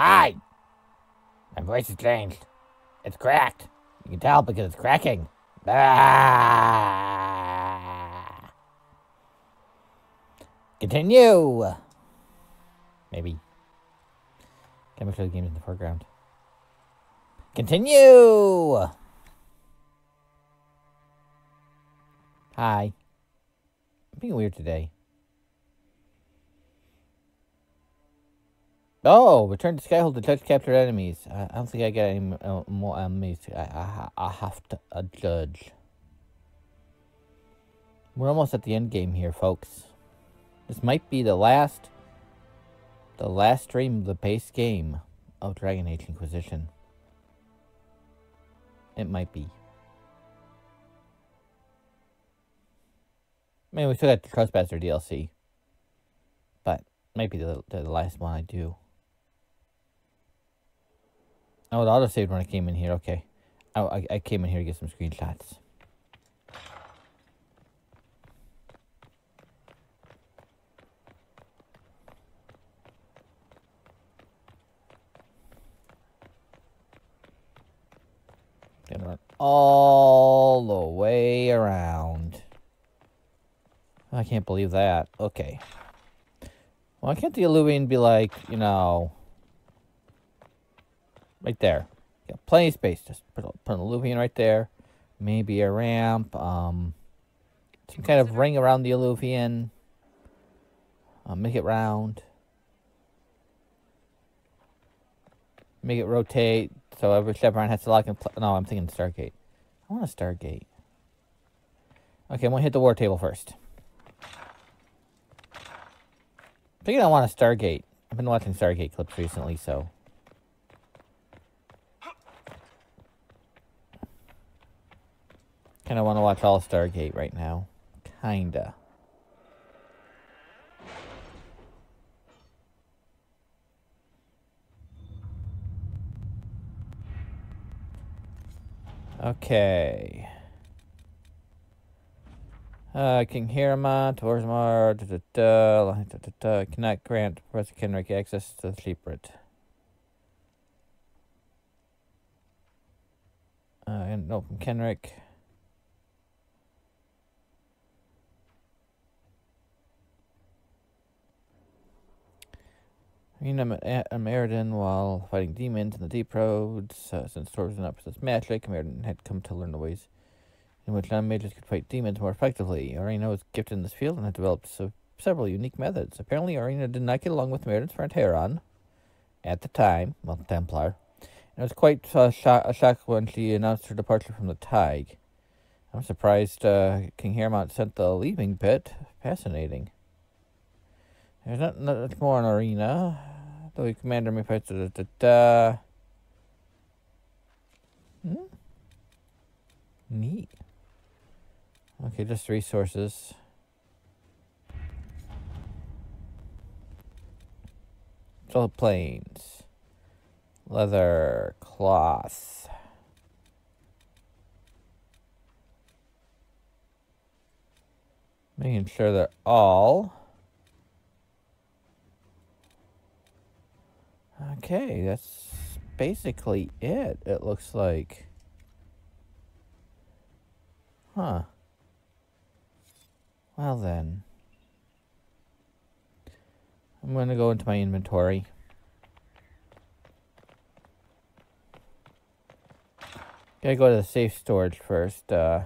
Hi! My voice has changed. It's cracked. You can tell because it's cracking. Ah! Continue! Maybe. Can make sure the game's in the foreground. Continue! Hi. I'm being weird today. Oh, return to Skyhold to touch captured enemies. I, don't think I get any uh, more enemies. I, I, I have to uh, judge. We're almost at the end game here, folks. This might be the last, the last stream of the base game of Dragon Age Inquisition. It might be. I mean, we still got the Trespasser DLC. But might be the, the last one I do. Oh, the autosave when I came in here. Okay. Oh, I, I came in here to get some screenshots. Gonna run all the way around. I can't believe that. Okay. Why can't the Eluvian be like, you know, right there? Got plenty of space. Just put, put an Eluvian right there. Maybe a ramp. Um, some kind of ring around the Eluvian. Uh, make it round. Make it rotate so every around has to lock in. no, I'm thinking Stargate. I want a Stargate. Okay, I'm gonna hit the war table first. I think I want a Stargate. I've been watching Stargate clips recently, so. Kinda wanna watch all Stargate right now. Kinda. Okay. Uh, King Harrowmont, Orzammar, da da da, da da da, cannot grant Professor Kenric access to the secret. Uh, and from Kenric. Rena Meriden while fighting demons in the deep roads. Uh, since Thor was not possessed magic, Meriden had come to learn the ways in which non-mages could fight demons more effectively. Irina was gifted in this field and had developed so, several unique methods. Apparently, Irina did not get along with Meriden's friend Heron at the time, well, Templar. And it was quite shock, a shock when she announced her departure from the Tig. I'm surprised uh, King Harrowmont sent the leaving bit. Fascinating. There's not, much more on Irina. The commander may fight. Da, da, da. Hmm? Neat. Okay, just resources. Solid planes. Leather. Cloth. Making sure they're all Okay, that's basically it, it looks like. Huh. Well then. I'm going to go into my inventory. Gotta go to the safe storage first. Uh,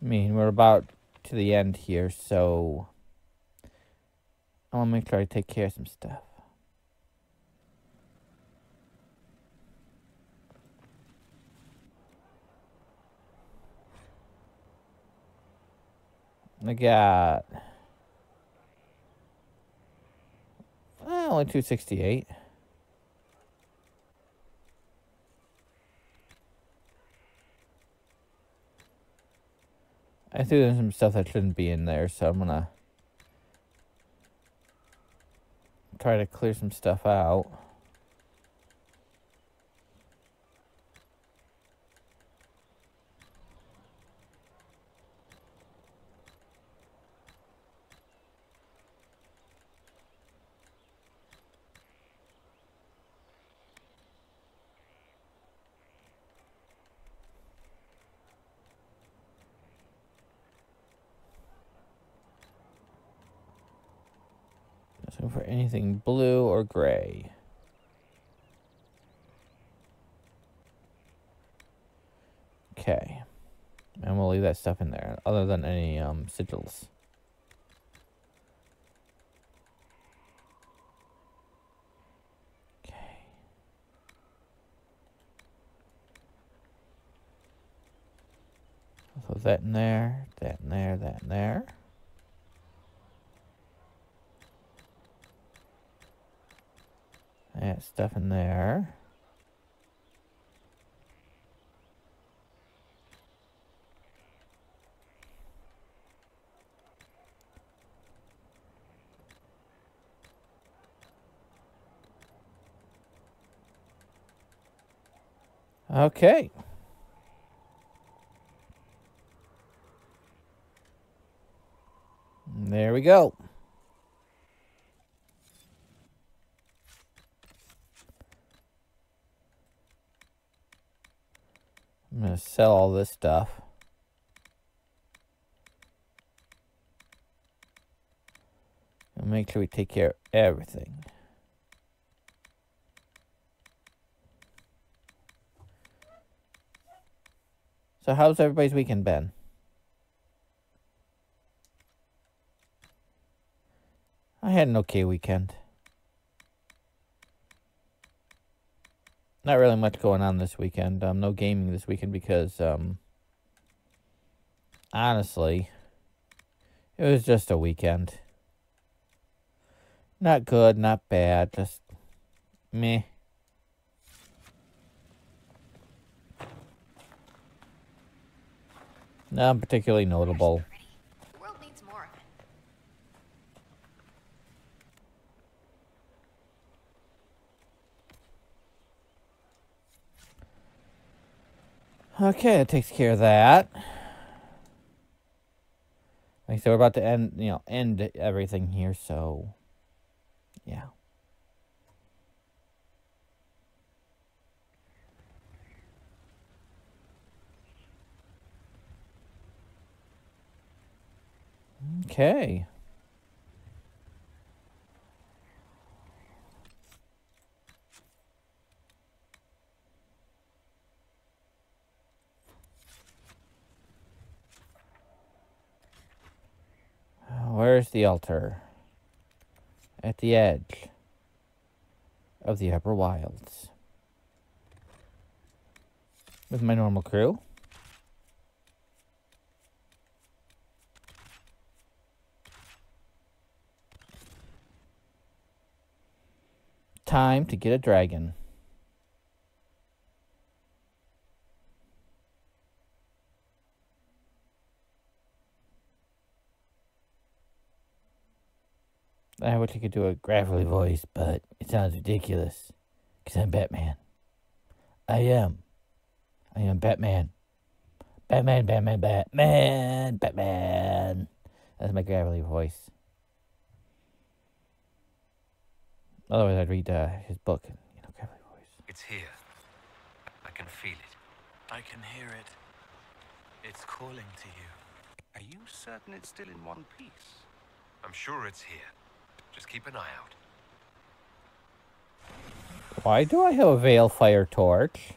I mean, we're about to the end here, so... I want to make sure I take care of some stuff. I got well, only 268. I threw in some stuff that shouldn't be in there, so I'm gonna try to clear some stuff out. So for anything blue or gray. Okay. And we'll leave that stuff in there, other than any um, sigils. Okay. So that in there, that in there, that in there. That stuff in there. Okay. There we go. I'm going to sell all this stuff. And make sure we take care of everything. So how's everybody's weekend been? I had an okay weekend. Not really much going on this weekend. Um, no gaming this weekend because, um, honestly, it was just a weekend. Not good, not bad, just meh. Not particularly notable. Okay, that takes care of that. Like I said, we're about to end, you know, end everything here, so yeah. Okay. Where's the altar? At the edge of the Upper Wilds. With my normal crew. Time to get a dragon. I wish I could do a gravelly voice, but it sounds ridiculous. Because I'm Batman. I am. I am Batman. Batman, Batman, Batman, Batman. That's my gravelly voice. Otherwise, I'd read uh, his book in you know, gravelly voice. It's here. I can feel it. I can hear it. It's calling to you. Are you certain it's still in one piece? I'm sure it's here. Just keep an eye out. Why do I have a veil fire torch?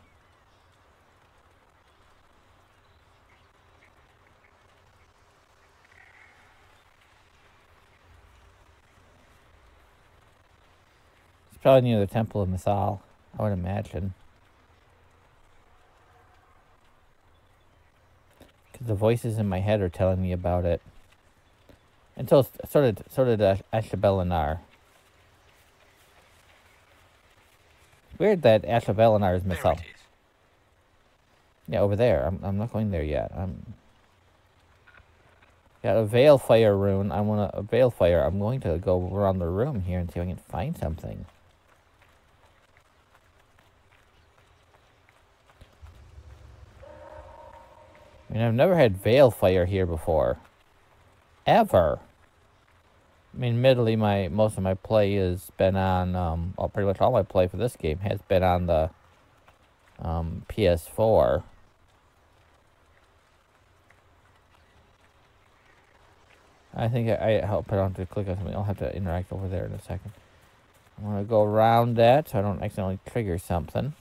It's probably near the Temple of Mythal, I would imagine. Because the voices in my head are telling me about it. And so, so did, so did uh. Weird that Asha'bellanar is There Mythal. it is. Yeah, over there. I'm, I'm not going there yet. I'm got a veil fire rune. I want a veil fire. I'm going to go around the room here and see if I can find something. I mean, I've never had veil fire here before. Ever. I mean, admittedly, my most of my play has been on, um, well, pretty much all my play for this game has been on the um, PS4. I think I, I hope I have to click on something. I'll have to interact over there in a second. I'm going to go around that so I don't accidentally trigger something.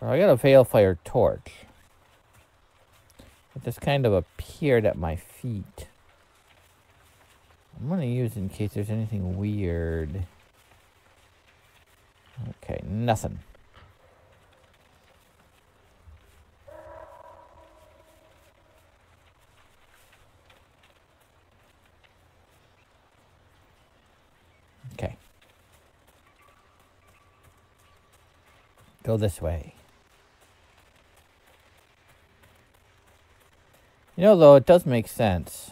I got a Veilfire torch. It just kind of appeared at my feet. I'm going to use in case there's anything weird. Okay, nothing. Okay. Go this way. You know, though, it does make sense.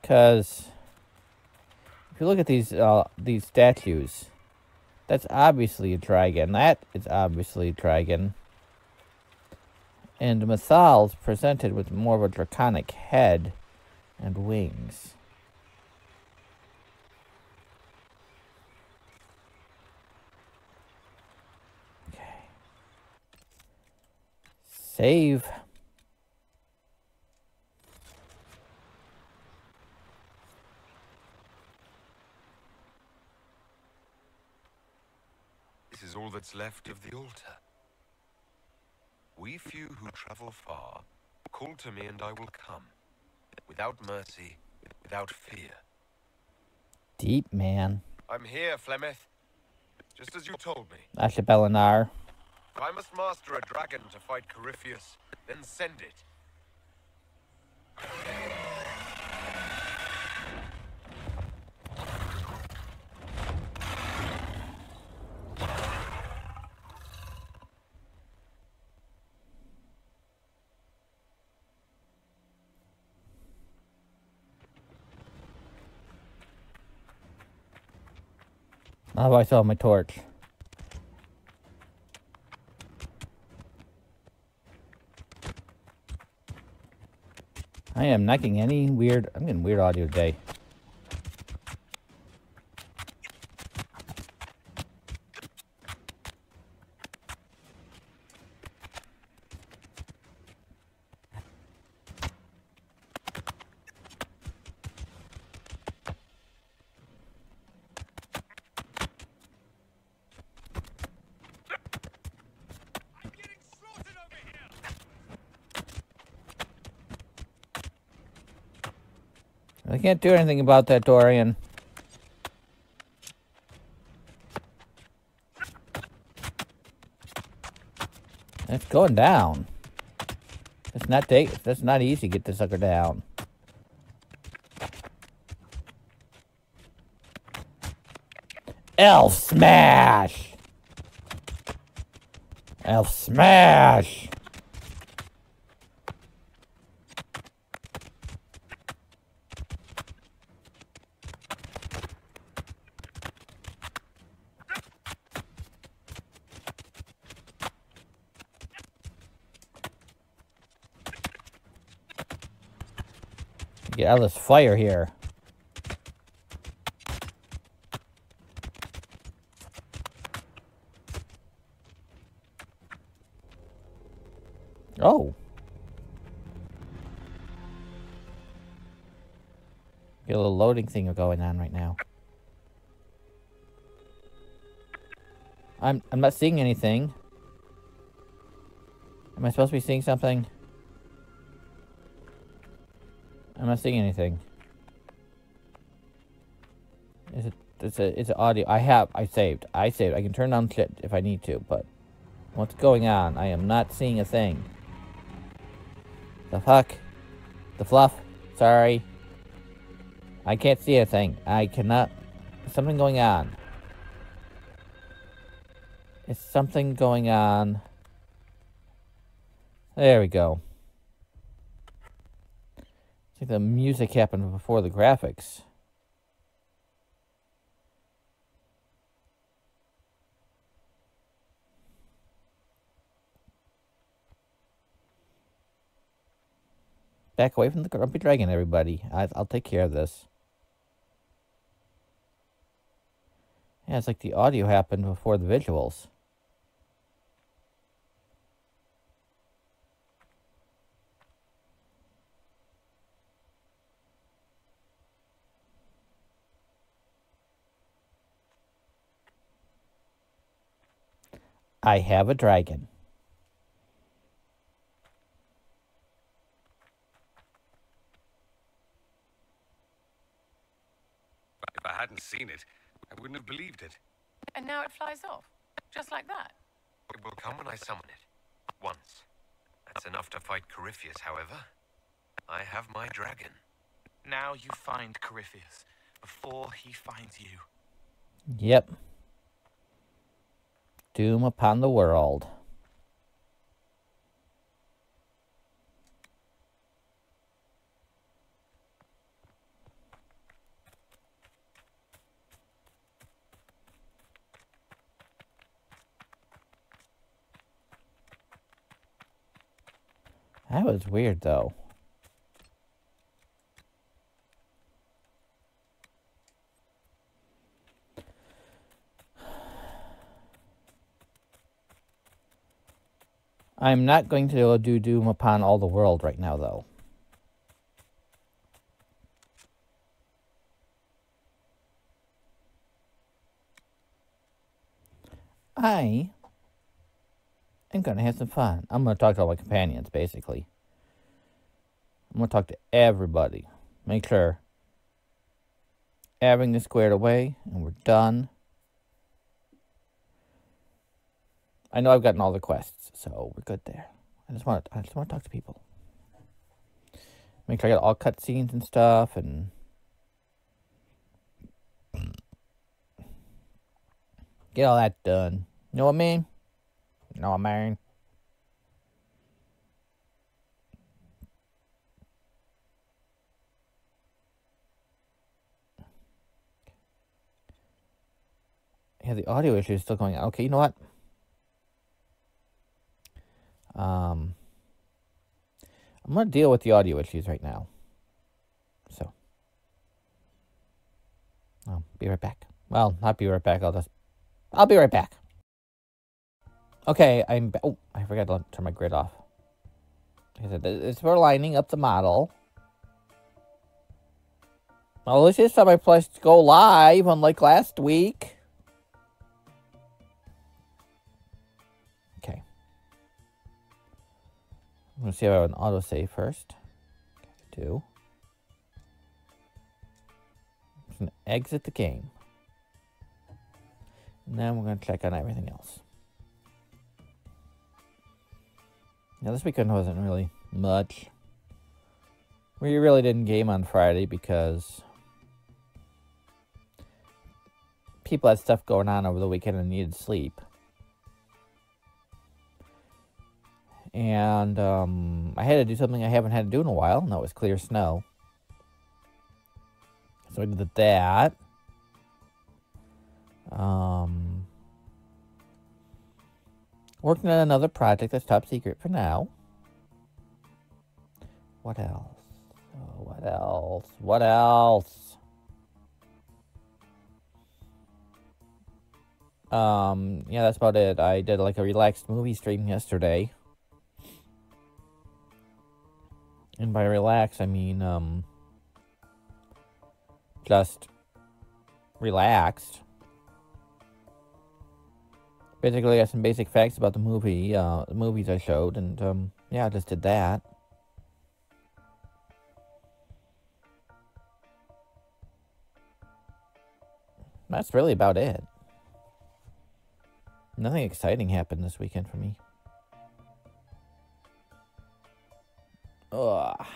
Because if you look at these uh, these statues, that's obviously a dragon. That is obviously a dragon. And Mythal's presented with more of a draconic head and wings. Okay. Save. Is all that's left of the altar. We few who travel far, call to me and I will come. Without mercy, without fear. Deep, man. I'm here, Flemeth. Just as you told me. Asha'bellanar. If I must master a dragon to fight Corypheus, then send it. Oh, I saw my torch. I am not getting any weird, I'm getting weird audio today. Can't do anything about that, Dorian. It's going down. It's not take. That's not easy to get the sucker down. Elf smash. Elf smash. Get out this fire here. Oh. Get a little loading thing going on right now. I'm I'm not seeing anything. Am I supposed to be seeing something? I'm not seeing anything. Is it? It's a. It's an audio. I have. I saved. I saved. I can turn on shit if I need to, but what's going on? I am not seeing a thing. The fuck? The fluff? Sorry. I can't see a thing. I cannot. something going on. It's something going on. There we go. Think the music happened before the graphics. Back away from the grumpy dragon, everybody. I, will take care of this. Yeah, it's like the audio happened before the visuals. I have a dragon. If I hadn't seen it, I wouldn't have believed it. And now it flies off. Just like that. It will come when I summon it. Once. That's enough to fight Corypheus, however. I have my dragon. Now you find Corypheus before he finds you. Yep. Doom upon the world. That was weird, though. I'm not going to do Doom upon all the world right now, though. I am going to have some fun. I'm going to talk to all my companions, basically. I'm going to talk to everybody. Make sure everything is squared away and we're done. I know I've gotten all the quests, so we're good there. I just want to, I just want to talk to people. Make sure I got all cutscenes and stuff, and get all that done. You know what I mean? You know what I mean? Yeah, the audio issue is still going on. Okay, you know what? Um, I'm going to deal with the audio issues right now. So, I'll be right back. Well, not be right back. I'll just, I'll be right back. Okay, I'm, oh, I forgot to turn my grid off. It's for lining up the model. Well, this is time I pressed go live, unlike last week. I'm going to see if I have an autosave first. Do. I'm going to exit the game. And then we're going to check on everything else. Now, this weekend wasn't really much. We really didn't game on Friday because people had stuff going on over the weekend and needed sleep. And um, I had to do something I haven't had to do in a while, and that was clear snow. So I did that. Um, working on another project that's top secret for now. What else? Oh, what else? What else? Um, yeah, that's about it. I did like a relaxed movie stream yesterday. And by relax, I mean, um, just relaxed. Basically, I got some basic facts about the movie, uh, the movies I showed, and, um, yeah, I just did that. That's really about it. Nothing exciting happened this weekend for me. Ugh.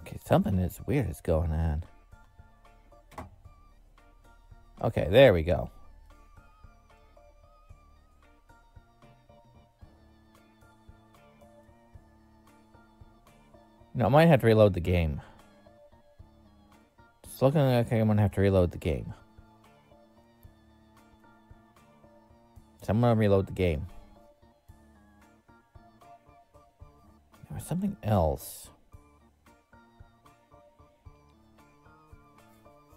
Okay, something is weird is going on. Okay, there we go. No, I might have to reload the game. It's looking like I'm gonna have to reload the game. So I'm gonna reload the game. There was something else.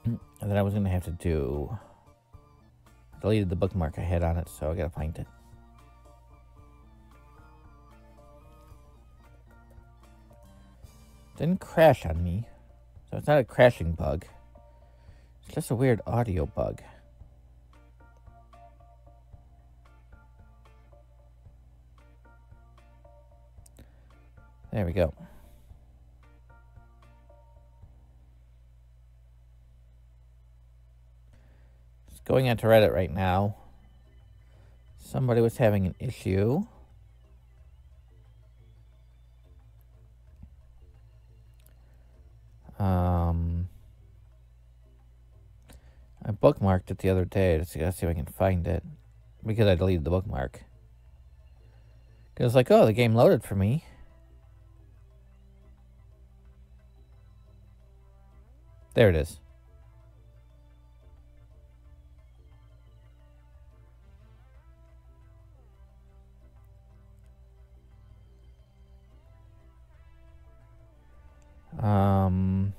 Hmm, that I was to have to do... I deleted the bookmark I had on it, so I got to find it. Didn't crash on me. So it's not a crashing bug. It's just a weird audio bug. There we go. Just going onto Reddit right now. Somebody was having an issue. Um, I bookmarked it the other day to see, let's see if I can find it because I deleted the bookmark. Because like, oh, the game loaded for me. There it is. Um,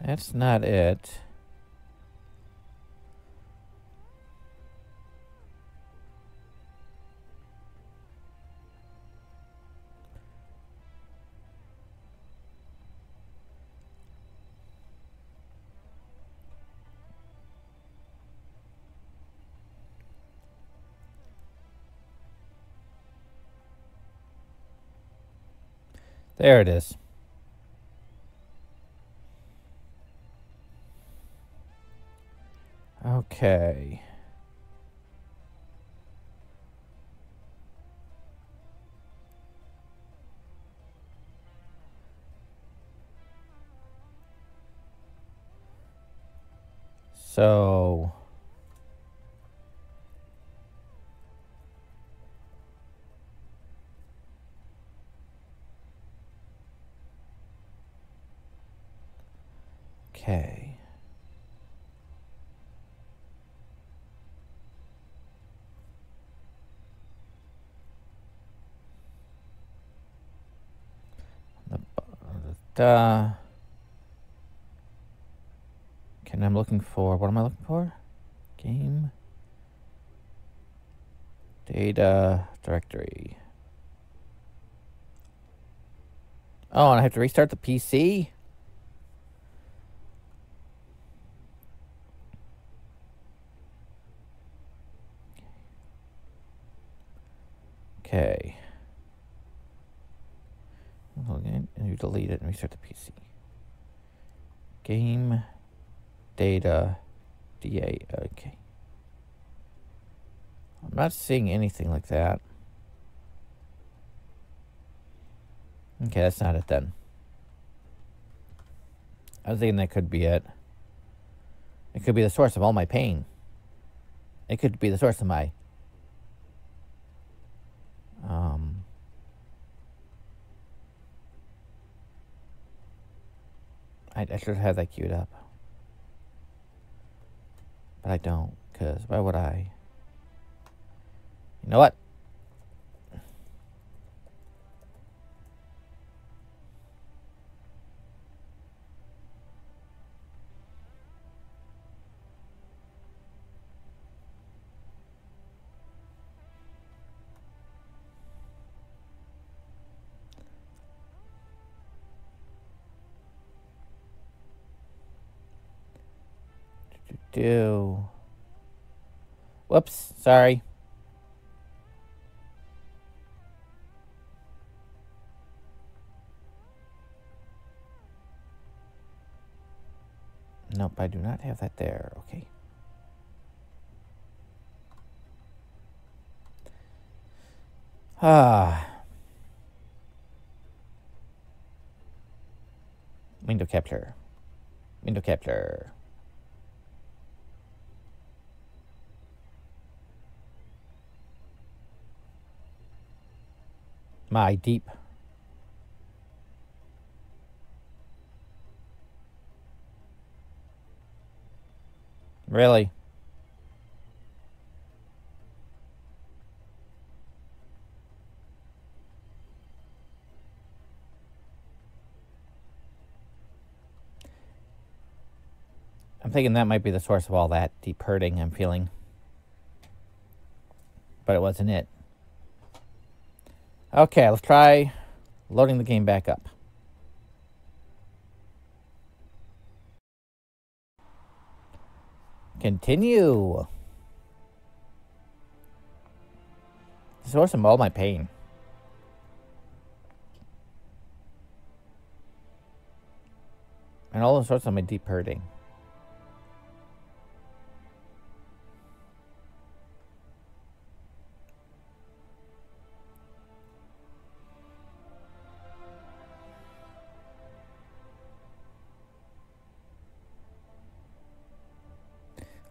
that's not it. There it is. Okay. So Okay. The, okay, I'm looking for, what am I looking for? Game. Data directory. Oh, and I have to restart the PC? Okay. Login and you delete it and restart the PC. Game data DA. Okay. I'm not seeing anything like that. Okay, that's not it then. I was thinking that could be it. It could be the source of all my pain. It could be the source of my um, I, I should have that queued up. But I don't, because why would I? You know what? Do. Whoops, sorry. Nope, I do not have that there. Okay. Ah. Window capture. Window capture. my deep Really? I'm thinking that might be the source of all that deep hurting I'm feeling. But it wasn't it. Okay, let's try loading the game back up. Continue. Source of all my pain. And all the sorts of my deep hurting.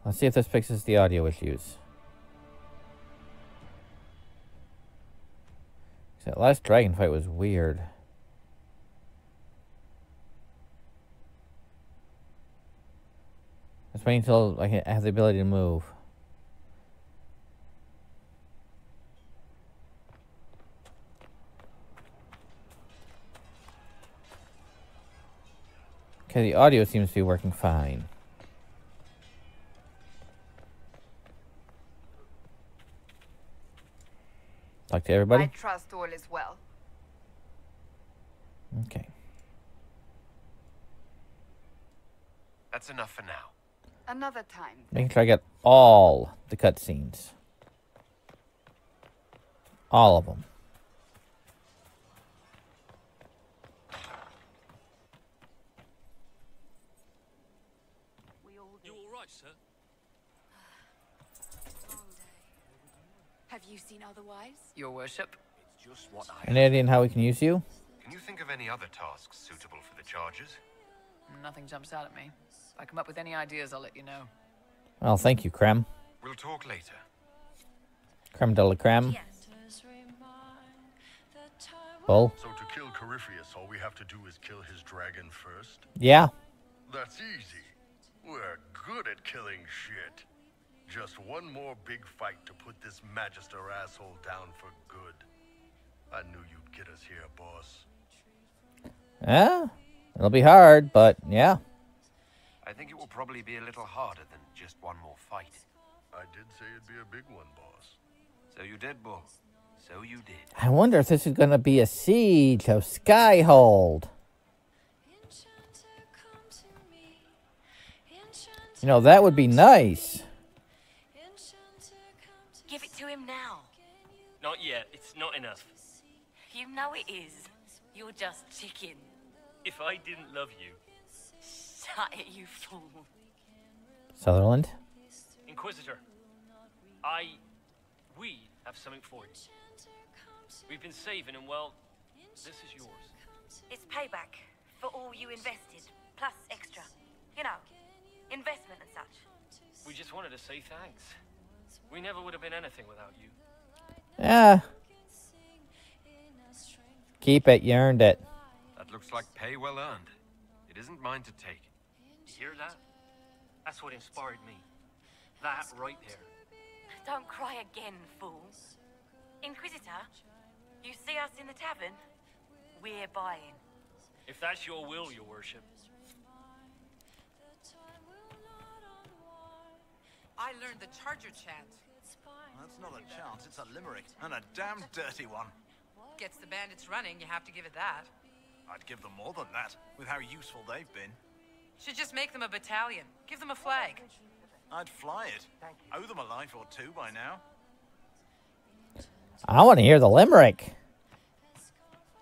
Let's see if this fixes the audio issues. That last dragon fight was weird. Let's wait until I have the ability to move. Okay, the audio seems to be working fine. Talk to everybody? I trust all is well. Okay. That's enough for now. Another time. Making sure I get all the cutscenes. All of them. You all right, sir? Have you seen otherwise? Your worship? It's just what I. Any idea on how we can use you? Can you think of any other tasks suitable for the charges? Nothing jumps out at me. If I come up with any ideas, I'll let you know. Well, thank you, Krem. We'll talk later. Creme de la creme. Bull. So to kill Corypheus, all we have to do is kill his dragon first? Yeah. That's easy. We're good at killing shit. Just one more big fight to put this Magister asshole down for good. I knew you'd get us here, boss. Yeah. It'll be hard, but yeah. I think it will probably be a little harder than just one more fight. I did say it'd be a big one, boss. So you did, Bull. So you did. I wonder if this is going to be a siege of Skyhold. You know, that would be nice. Give it to him now. Not yet. It's not enough. You know it is. You're just chicken. If I didn't love you, Shut it, you fool. Sutherland. Inquisitor, I. We have something for you. We've been saving, and well, this is yours. It's payback for all you invested, plus extra. You know, investment and such. We just wanted to say thanks. We never would have been anything without you. Yeah. Keep it. You earned it. That looks like pay well earned. It isn't mine to take. You hear that? That's what inspired me. That right there. Don't cry again, fool. Inquisitor, you see us in the tavern? We're buying. If that's your will, your worship. I learned the Charger chant. That's not a chant, it's a limerick, and a damn dirty one. Gets the bandits running, you have to give it that. I'd give them more than that, with how useful they've been. Should just make them a battalion. Give them a flag. I'd fly it. Owe them a life or two by now. I want to hear the limerick.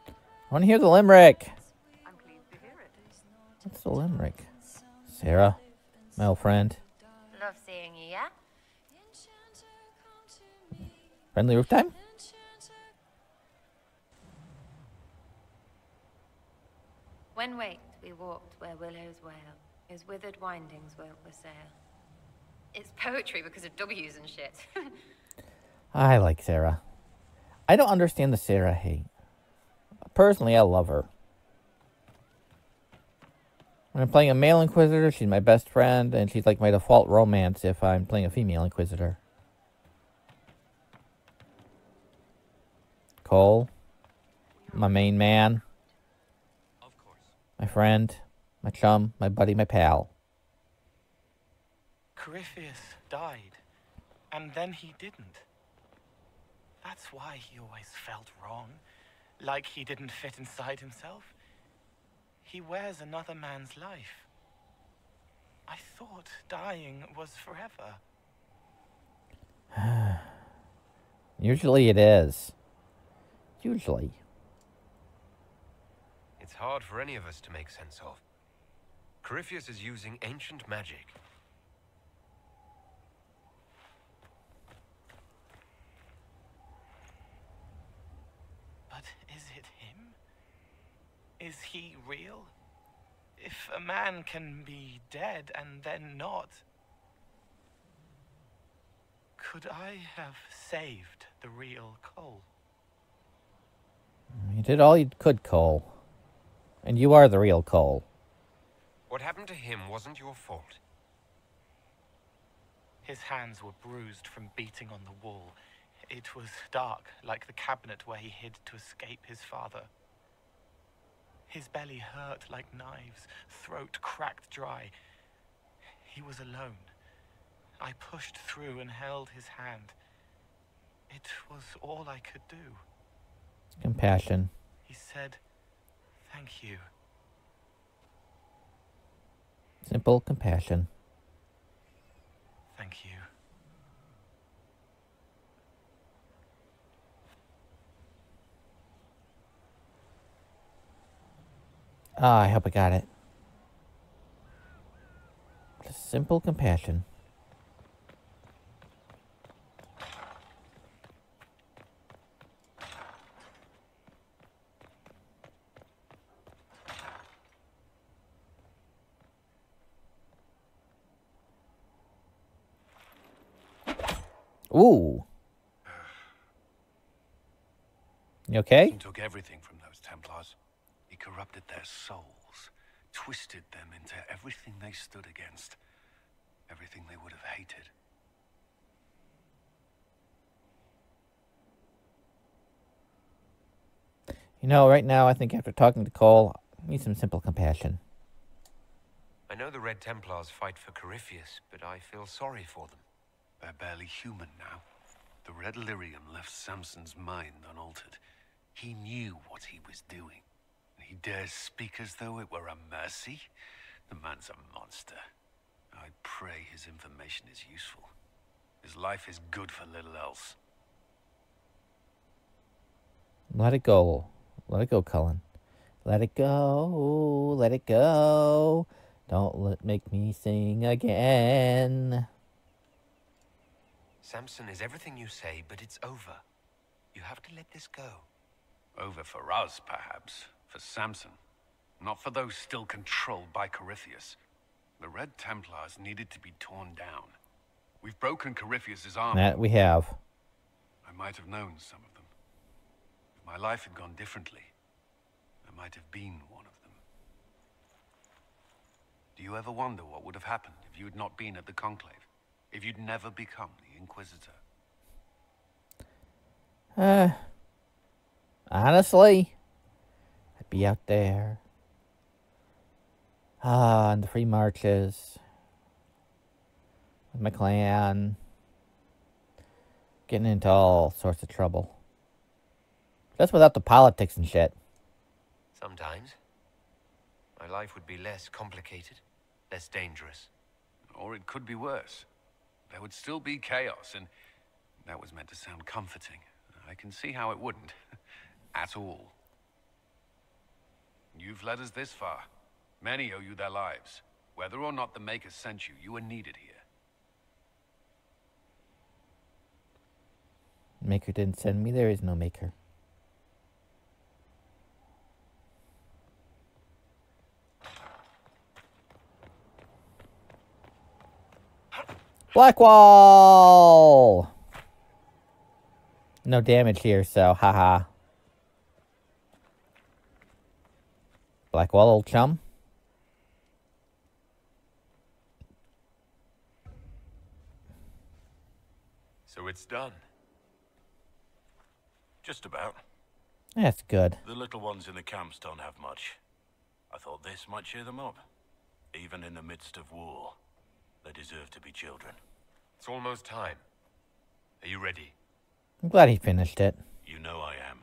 I want to hear the limerick. I'm pleased to hear it. What's the limerick? Sera, my old friend. Love seeing you, yeah? Friendly roof time? When waked, we walked where willows wail, whose withered windings won't wassail. It's poetry because of W's and shit. I like Sera. I don't understand the Sera hate. Personally, I love her. When I'm playing a male Inquisitor, she's my best friend, and she's like my default romance if I'm playing a female Inquisitor. Cole, my main man, Of course. my friend, my chum, my buddy, my pal. Corypheus died, and then he didn't. That's why he always felt wrong, like he didn't fit inside himself. He wears another man's life. I thought dying was forever. Usually it is. Usually. It's hard for any of us to make sense of. Corypheus is using ancient magic. But is it him? Is he real? If a man can be dead and then not, could I have saved the real Cole? You did all you could, Cole. And you are the real Cole. What happened to him wasn't your fault. His hands were bruised from beating on the wall. It was dark, like the cabinet where he hid to escape his father. His belly hurt like knives, throat cracked dry. He was alone. I pushed through and held his hand. It was all I could do. Compassion. He said, Thank you. Simple compassion. Thank you. Ah, I hope I got it. Just simple compassion. Ooh. You okay? He took everything from those Templars. He corrupted their souls, twisted them into everything they stood against, everything they would have hated. You know, right now, I think after talking to Cole, I need some simple compassion. I know the Red Templars fight for Corypheus, but I feel sorry for them. They're barely human now. The Red Lyrium left Samson's mind unaltered. He knew what he was doing. He dares speak as though it were a mercy? The man's a monster. I pray his information is useful. His life is good for little else. Let it go. Let it go, Cullen. Let it go. Let it go. Don't let make me sing again. Samson is everything you say, but it's over. You have to let this go. Over for us, perhaps. For Samson. Not for those still controlled by Corypheus. The Red Templars needed to be torn down. We've broken Corypheus's armor. That we have. I might have known some of them. If my life had gone differently, I might have been one of them. Do you ever wonder what would have happened if you had not been at the Conclave? If you'd never become the Inquisitor? Uh, honestly, be out there. Ah, on the free marches. With my clan. Getting into all sorts of trouble. Just without the politics and shit. Sometimes. My life would be less complicated, less dangerous. Or it could be worse. There would still be chaos, and that was meant to sound comforting. I can see how it wouldn't. At all. You've led us this far. Many owe you their lives. Whether or not the Makers sent you, you are needed here. Maker didn't send me, there is no maker. Blackwall! No damage here, so haha. Blackwall, old chum. So it's done. Just about. That's good. The little ones in the camps don't have much. I thought this might cheer them up, even in the midst of war. They deserve to be children. It's almost time. Are you ready? I'm glad he finished it. You know I am.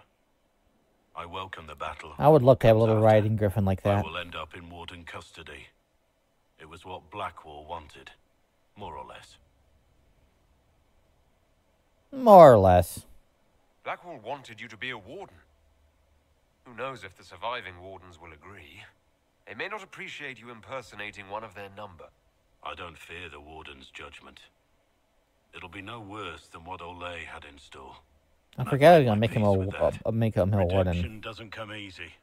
I welcome the battle. I would love to have a little riding griffin like that. I that. will end up in Warden custody. It was what Blackwall wanted, more or less. More or less. Blackwall wanted you to be a warden. Who knows if the surviving wardens will agree? They may not appreciate you impersonating one of their number. I don't fear the Warden's judgment. It'll be no worse than what Orlais had in store. I forgot I was gonna make him a, a, a uh, make him a warden. Doesn't come easy,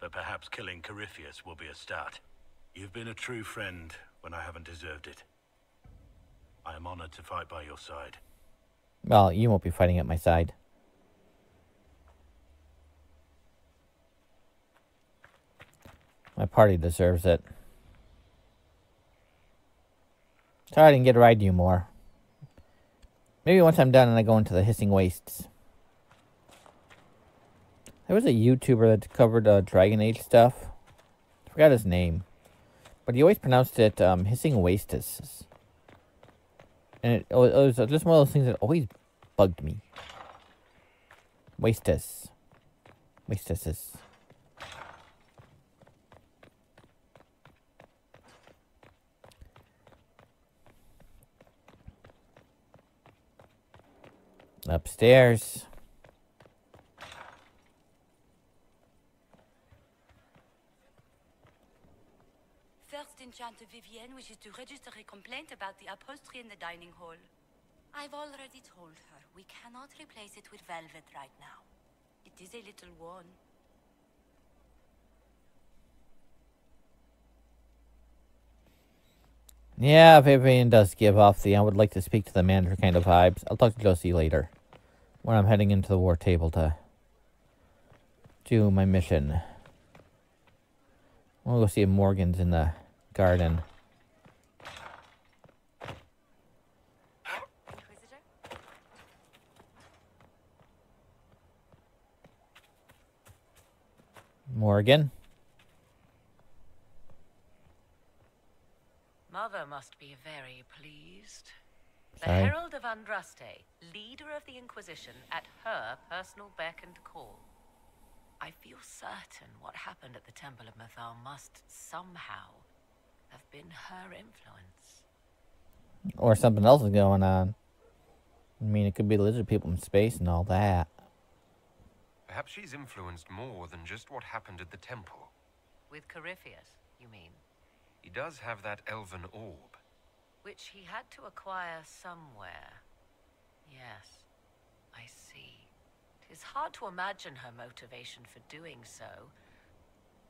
but perhaps killing Corypheus will be a start. You've been a true friend when I haven't deserved it. I am honored to fight by your side. Well, you won't be fighting at my side. My party deserves it. Sorry I didn't get to ride you more. Maybe once I'm done and I go into the hissing wastes. There was a YouTuber that covered uh, Dragon Age stuff. I forgot his name. But he always pronounced it um, hissing wastes. And it, it was just one of those things that always bugged me. Wastes. Wastes. Upstairs. First Enchanter Vivienne wishes to register a complaint about the upholstery in the dining hall. I've already told her we cannot replace it with velvet right now. It is a little worn. Yeah, Vivienne does give off the I would like to speak to the manager kind of vibes. I'll talk to Josie later. When I'm heading into the war table to do my mission. I'll go see if Morrigan's in the garden. Morgan? Mother must be very pleased. The Sorry. Herald of Andraste, leader of the Inquisition, at her personal beck and call. I feel certain what happened at the Temple of Mythal must somehow have been her influence. Or something else is going on. I mean, it could be the lizard people in space and all that. Perhaps she's influenced more than just what happened at the temple. With Corypheus, you mean? He does have that elven orb. Which he had to acquire somewhere. Yes, I see. It is hard to imagine her motivation for doing so.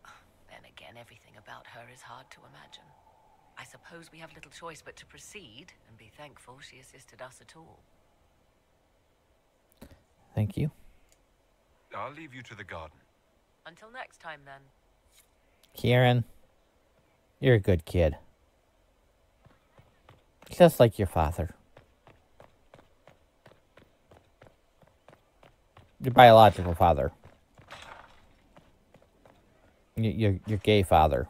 Then again, everything about her is hard to imagine. I suppose we have little choice but to proceed and be thankful she assisted us at all. Thank you. I'll leave you to the garden. Until next time, then. Kieran, you're a good kid. Just like your father. Your biological father. Your, your, your gay father.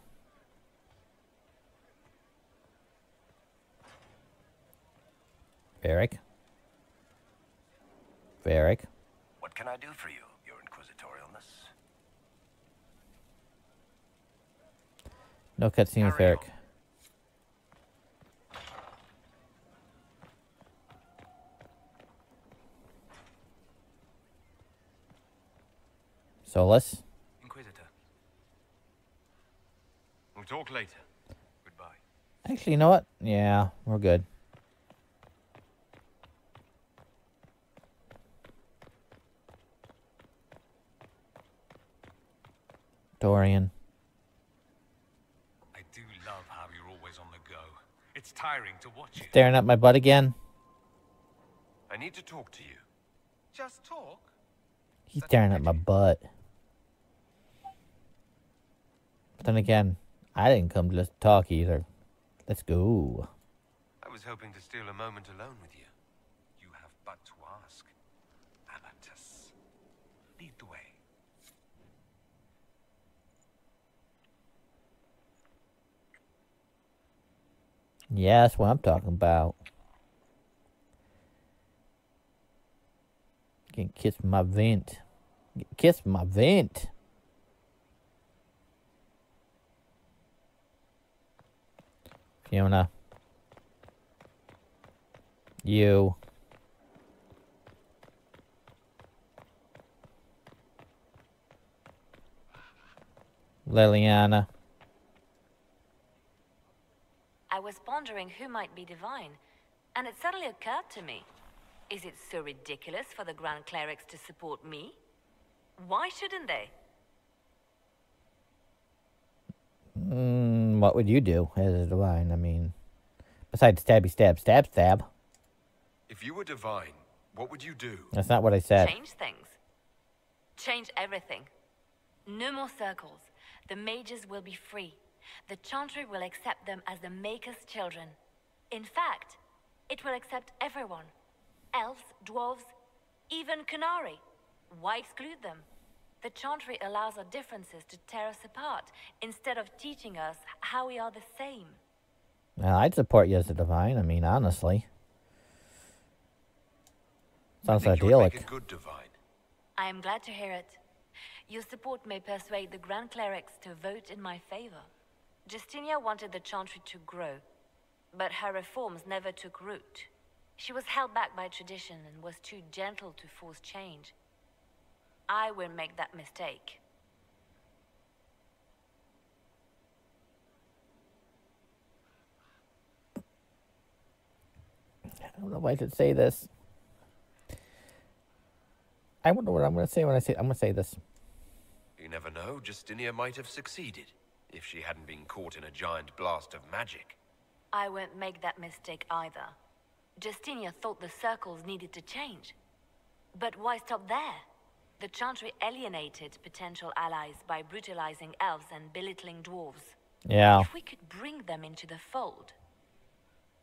Varric? Varric? What can I do for you, your inquisitorialness? No cutscene with Varric. Solas? Inquisitor. We'll talk later. Goodbye. Actually, you know what? Yeah, we're good. Dorian. I do love how you're always on the go. It's tiring to watch you. Staring at my butt again? I need to talk to you. Just talk. He's staring at my butt. But then again, I didn't come to talk either. Let's go. I was hoping to steal a moment alone with you. You have but to ask. Amatus. Lead the way. Yeah, that's what I'm talking about. Getting kissed my vent. Get my vent. Fiona. You. Leliana. I was pondering who might be divine, and it suddenly occurred to me. Is it so ridiculous for the Grand Clerics to support me? Why shouldn't they? Mm, what would you do as a divine? I mean, besides stabby stab stab stab. If you were divine, what would you do? That's not what I said. Change things. Change everything. No more circles. The mages will be free. The Chantry will accept them as the Maker's children. In fact, it will accept everyone. Elves, dwarves, even Qunari. Why exclude them? The Chantry allows our differences to tear us apart, instead of teaching us how we are the same. Well, I'd support you as a divine. I mean, honestly. Sounds I think make idyllic. a good divine. I am glad to hear it. Your support may persuade the Grand Clerics to vote in my favor. Justinia wanted the Chantry to grow, but her reforms never took root. She was held back by tradition and was too gentle to force change. I won't make that mistake. I don't know if I should say this. I wonder what I'm going to say when I say I'm going to say this. You never know, Justinia might have succeeded if she hadn't been caught in a giant blast of magic. I won't make that mistake either. Justinia thought the circles needed to change. But why stop there? The Chantry alienated potential allies by brutalizing elves and belittling dwarves. Yeah. If we could bring them into the fold,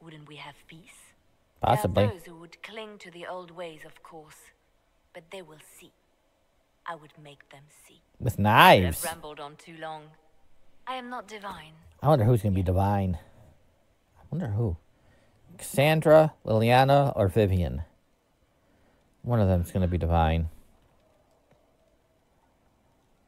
wouldn't we have peace? Possibly. There are those who would cling to the old ways, of course. But they will see. I would make them see. With knives. I've knives. rambled on too long. I am not divine. I wonder who's going to be divine. I wonder who. Cassandra, Leliana, or Vivienne. One of them's going to be divine.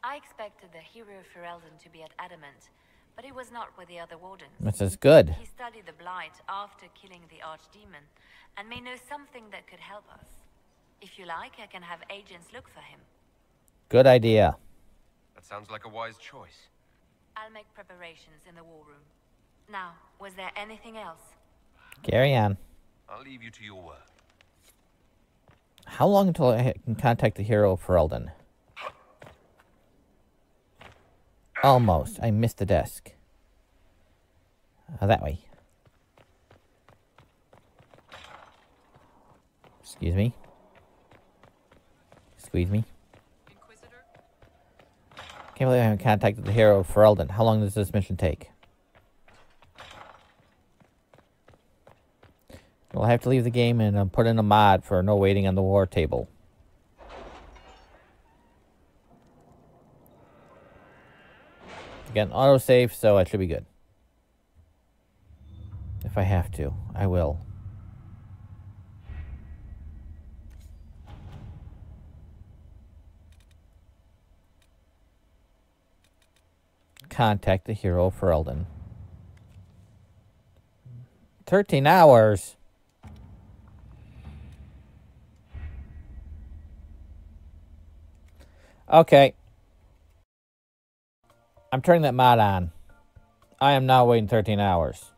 I expected the hero of Ferelden to be at Adamant, but he was not with the other wardens. This is good. He studied the Blight after killing the Archdemon, and may know something that could help us. If you like, I can have agents look for him. Good idea. That sounds like a wise choice. I'll make preparations in the war room. Now, was there anything else? Carry on. I'll leave you to your work. How long until I can contact the hero Ferelden? Almost. I missed the desk. Uh, that way. Excuse me. Squeeze me. Can't believe I haven't contacted the hero Ferelden. How long does this mission take? We'll have to leave the game and uh, put in a mod for no waiting on the war table. Again, autosave, so I should be good. If I have to, I will. Contact the hero Ferelden. 13 hours. Okay. I'm turning that mod on. I am not waiting 13 hours.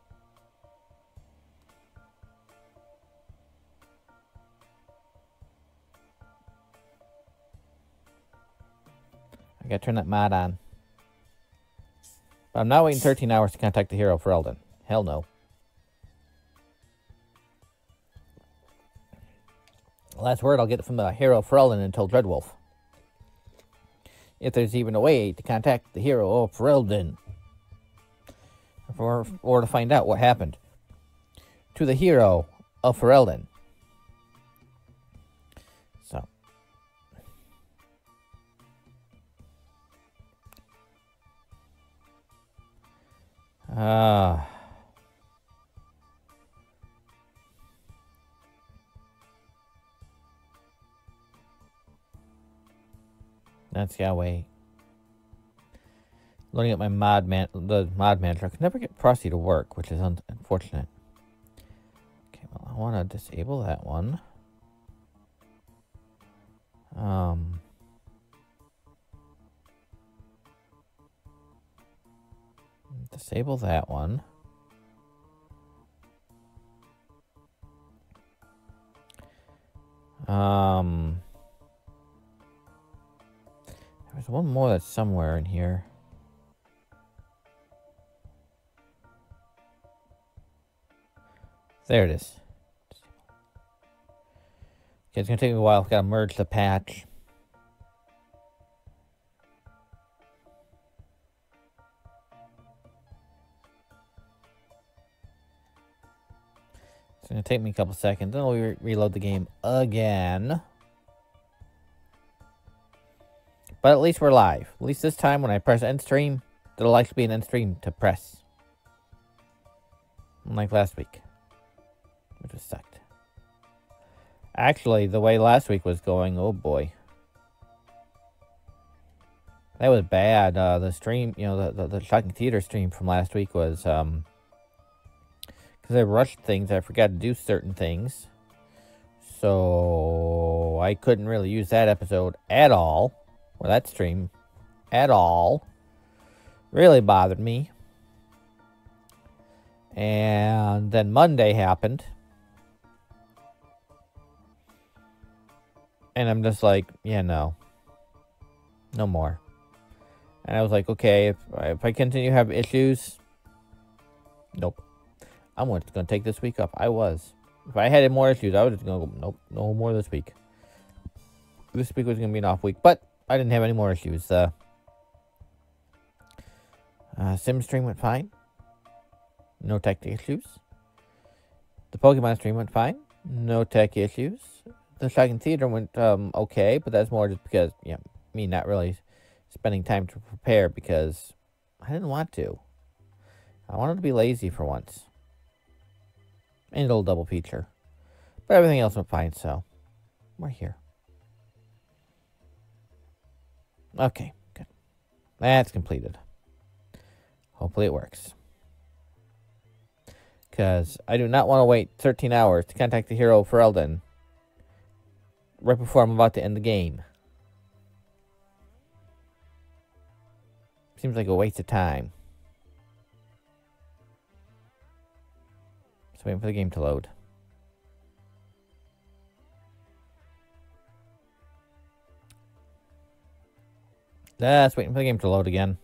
I gotta turn that mod on. I'm not waiting 13 hours to contact the hero Ferelden. Hell no. Last word I'll get from the hero Ferelden until Dreadwolf. If there's even a way to contact the hero of Ferelden. Or, or to find out what happened to the hero of Ferelden. Ah. That's gotta. Loading up my mod man, the mod manager. I can never get Proxy to work, which is unfortunate. Okay, well, I want to disable that one. Um. Disable that one. Um. There's one more that's somewhere in here. There it is. Okay, it's gonna take me a while. I've gotta merge the patch. Gonna take me a couple seconds. Then I'll re reload the game again. But at least we're live. At least this time when I press end stream, there'll actually be an end stream to press. Unlike last week. Which just sucked. Actually, the way last week was going, oh boy. That was bad. Uh, the stream, you know, the, the, the Shocking Theater stream from last week was, um... Because I rushed things, I forgot to do certain things. So, I couldn't really use that episode at all. Or that stream. At all. Really bothered me. And then Monday happened. And I'm just like, yeah, no. No more. And I was like, okay, if, if I continue to have issues, nope. I'm going to take this week off. I was. If I had more issues, I was just going to go, nope, no more this week. This week was going to be an off week, but I didn't have any more issues. Uh, uh, Sim stream went fine. No tech issues. The Pokemon stream went fine. No tech issues the Shocking Theater went um, okay, but that's more just because, yeah, me not really spending time to prepare because I didn't want to. I wanted to be lazy for once. And a little double feature. But everything else went fine, so we're here. Okay, good. That's completed. Hopefully it works. Because I do not want to wait 13 hours to contact the hero Ferelden right before I'm about to end the game. Seems like a waste of time. Just waiting for the game to load. Just waiting for the game to load again.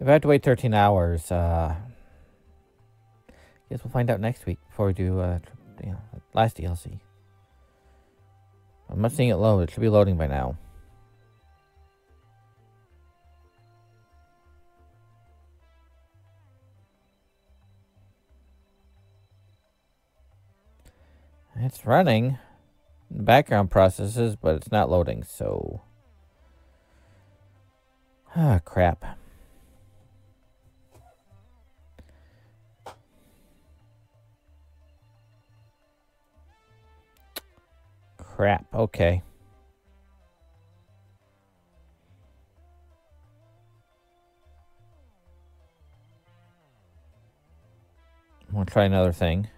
If I have to wait 13 hours, uh, I Guess we'll find out next week before we do uh, you know, last DLC. I'm not seeing it load. It should be loading by now. It's running. Background processes, but it's not loading, so... Ah, crap. Crap, okay. We'll try another thing.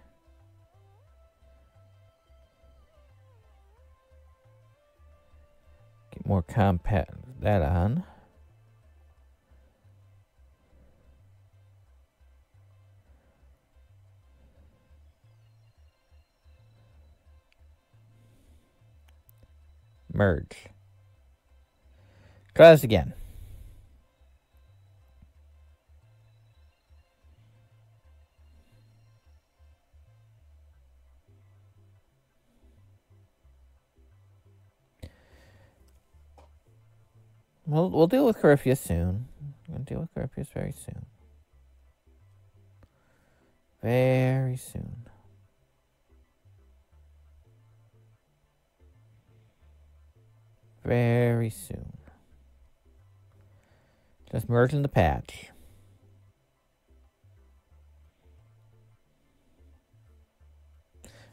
More compact that on. merge. This again. We'll, we'll deal with Corypheus soon. We're going to deal with Corypheus very soon. Very soon. very soon. Just merging the patch.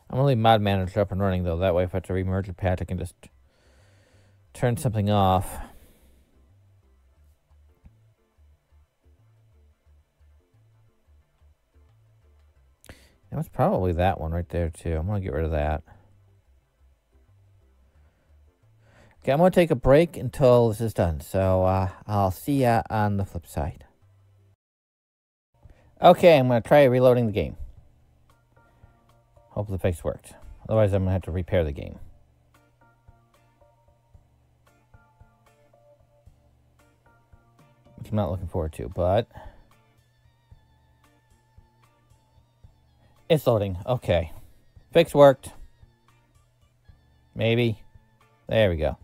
I'm gonna leave Mod Manager up and running though. That way, if I have to remerge a patch, I can just turn something off. It was probably that one right there too. I'm gonna get rid of that. Okay, I'm gonna take a break until this is done. So uh, I'll see ya on the flip side. Okay, I'm gonna try reloading the game. Hope the fix worked. Otherwise, I'm gonna have to repair the game. Which I'm not looking forward to, but it's loading. Okay, fix worked. Maybe. There we go.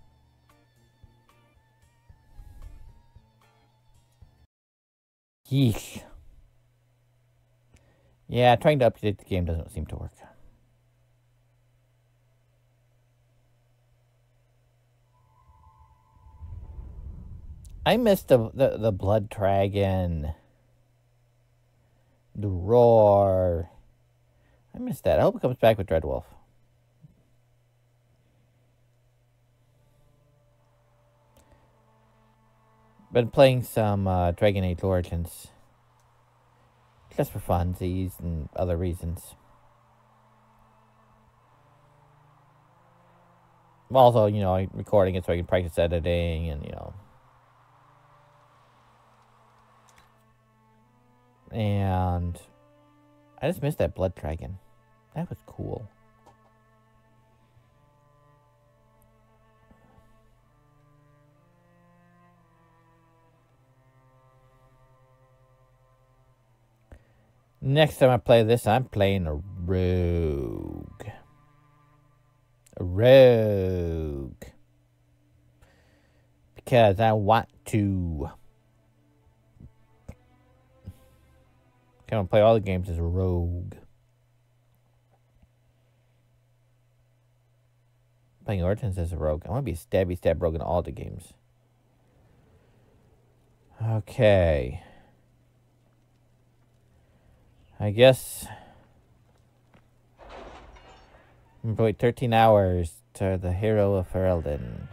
Yeesh. Yeah, trying to update the game doesn't seem to work. I missed the, the, the Blood Dragon. The Roar. I missed that. I hope it comes back with Dreadwolf. Been playing some uh, Dragon Age Origins. Just for funsies and other reasons. Also, you know, recording it so I can practice editing and, you know. And I just missed that Blood Dragon. That was cool. Next time I play this, I'm playing a rogue. A rogue. Because I want to. Kind of play all the games as a rogue. Playing Origins as a rogue. I want to be a stabby stab rogue in all the games. Okay. I guess. I'm wait 13 hours to the hero of Ferelden.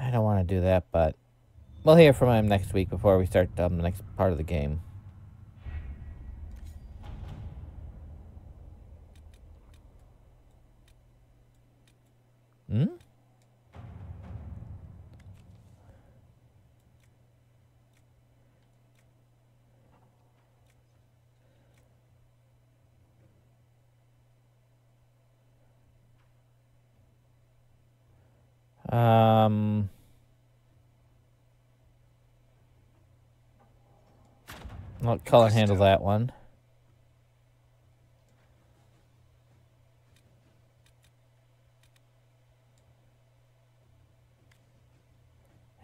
I don't want to do that, but we'll hear from him next week before we start um, the next part of the game. Hmm? Um, let Cullen handle that one.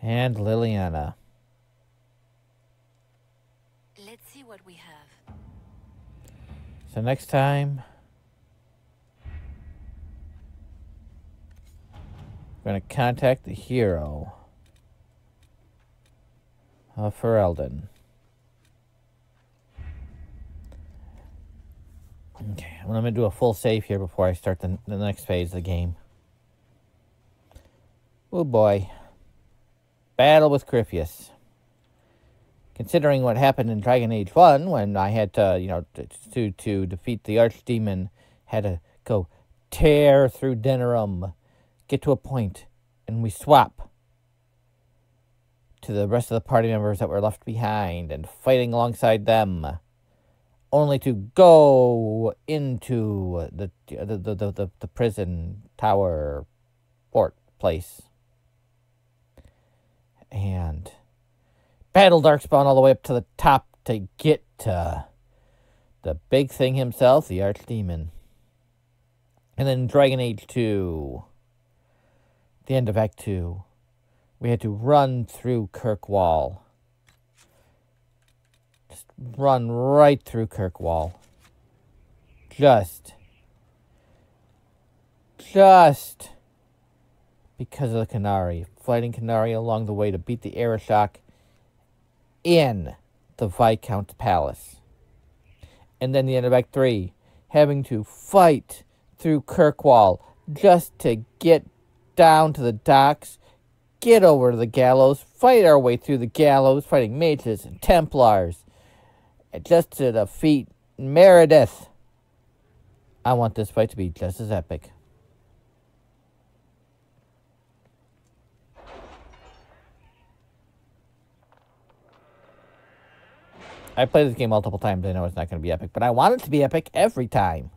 And Leliana. Let's see what we have. So next time, we're going to contact the hero of Ferelden. Okay, I'm going to do a full save here before I start the, the next phase of the game. Oh boy. Battle with Corypheus. Considering what happened in Dragon Age 1, when I had to, you know, to, to defeat the Archdemon, had to go tear through Denerim, get to a point, and we swap to the rest of the party members that were left behind and fighting alongside them, only to go into the the, the, the, the, prison tower port place and battle Darkspawn all the way up to the top to get to the big thing himself, the Archdemon. And then Dragon Age 2, the end of Act 2, we had to run through Kirkwall. Run right through Kirkwall. Just, just because of the Qunari. fighting Qunari along the way to beat the Arishok in the Viscount's palace. And then the end of Act 3, having to fight through Kirkwall just to get down to the docks, get over to the gallows, fight our way through the gallows, fighting mages and Templars, just to defeat Meredith. I want this fight to be just as epic. I played this game multiple times. I know it's not going to be epic, but I want it to be epic every time.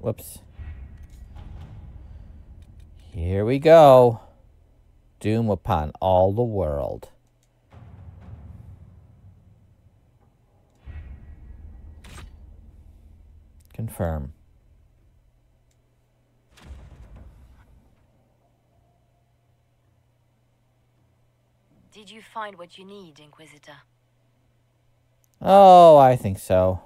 Whoops. Here we go. Doom upon all the world. Confirm. Did you find what you need, Inquisitor? Oh, I think so.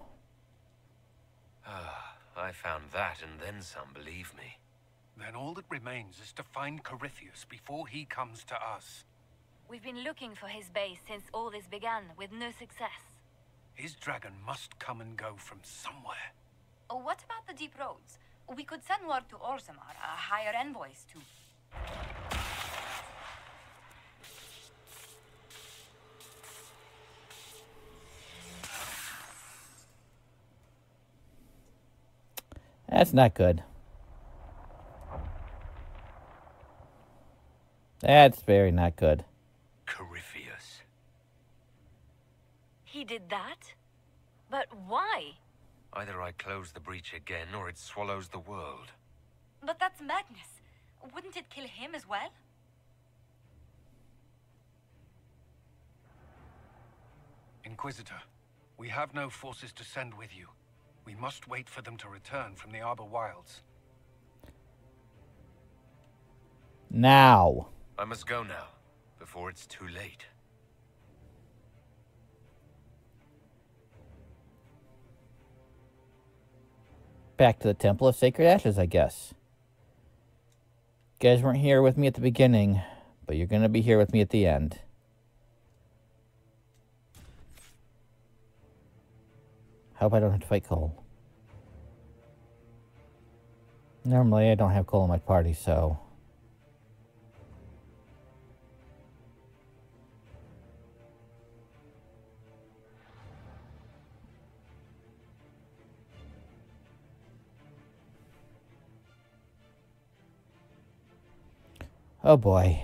Ah, I found that and then some, believe me. Then all that remains is to find Corypheus before he comes to us. We've been looking for his base since all this began, with no success. His dragon must come and go from somewhere. Oh, what about the deep roads? We could send word to Orzammar, uh, hire envoys to... That's not good. That's very not good. Corypheus. He did that? But why? Either I close the breach again, or it swallows the world. But that's madness. Wouldn't it kill him as well? Inquisitor, we have no forces to send with you. We must wait for them to return from the Arbor Wilds. Now. I must go now, before it's too late. Back to the Temple of Sacred Ashes, I guess. You guys weren't here with me at the beginning, but you're going to be here with me at the end. Hope I don't have to fight Cole. Normally, I don't have Cole in my party, so... Oh boy.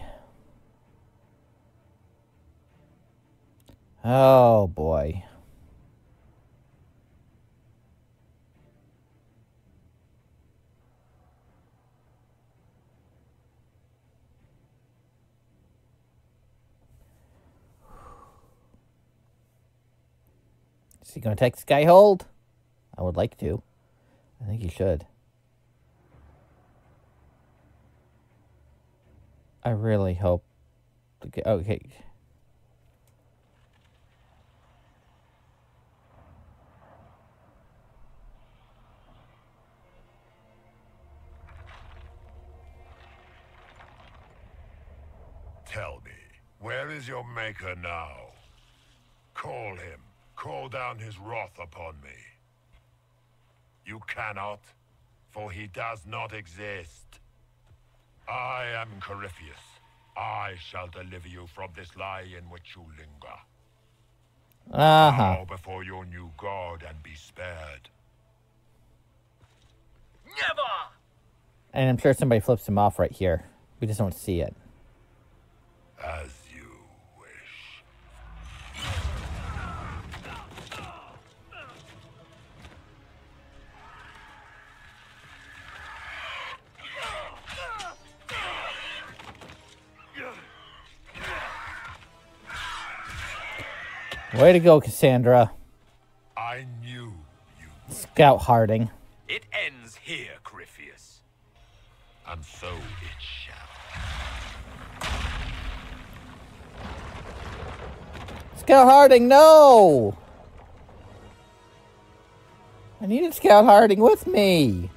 Oh boy. Is he going to take Skyhold? I would like to. I think he should. I really hope. Okay. Tell me, where is your maker now? Call him. Call down his wrath upon me. You cannot, for he does not exist. I am Corypheus. I shall deliver you from this lie in which you linger. Uh-huh. Bow before your new god and be spared. Never! And I'm sure somebody flips him off right here. We just don't see it. As Way to go, Cassandra. I knew you. Scout Harding. It ends here, Corypheus. And so it shall. Scout Harding, no! I needed Scout Harding with me.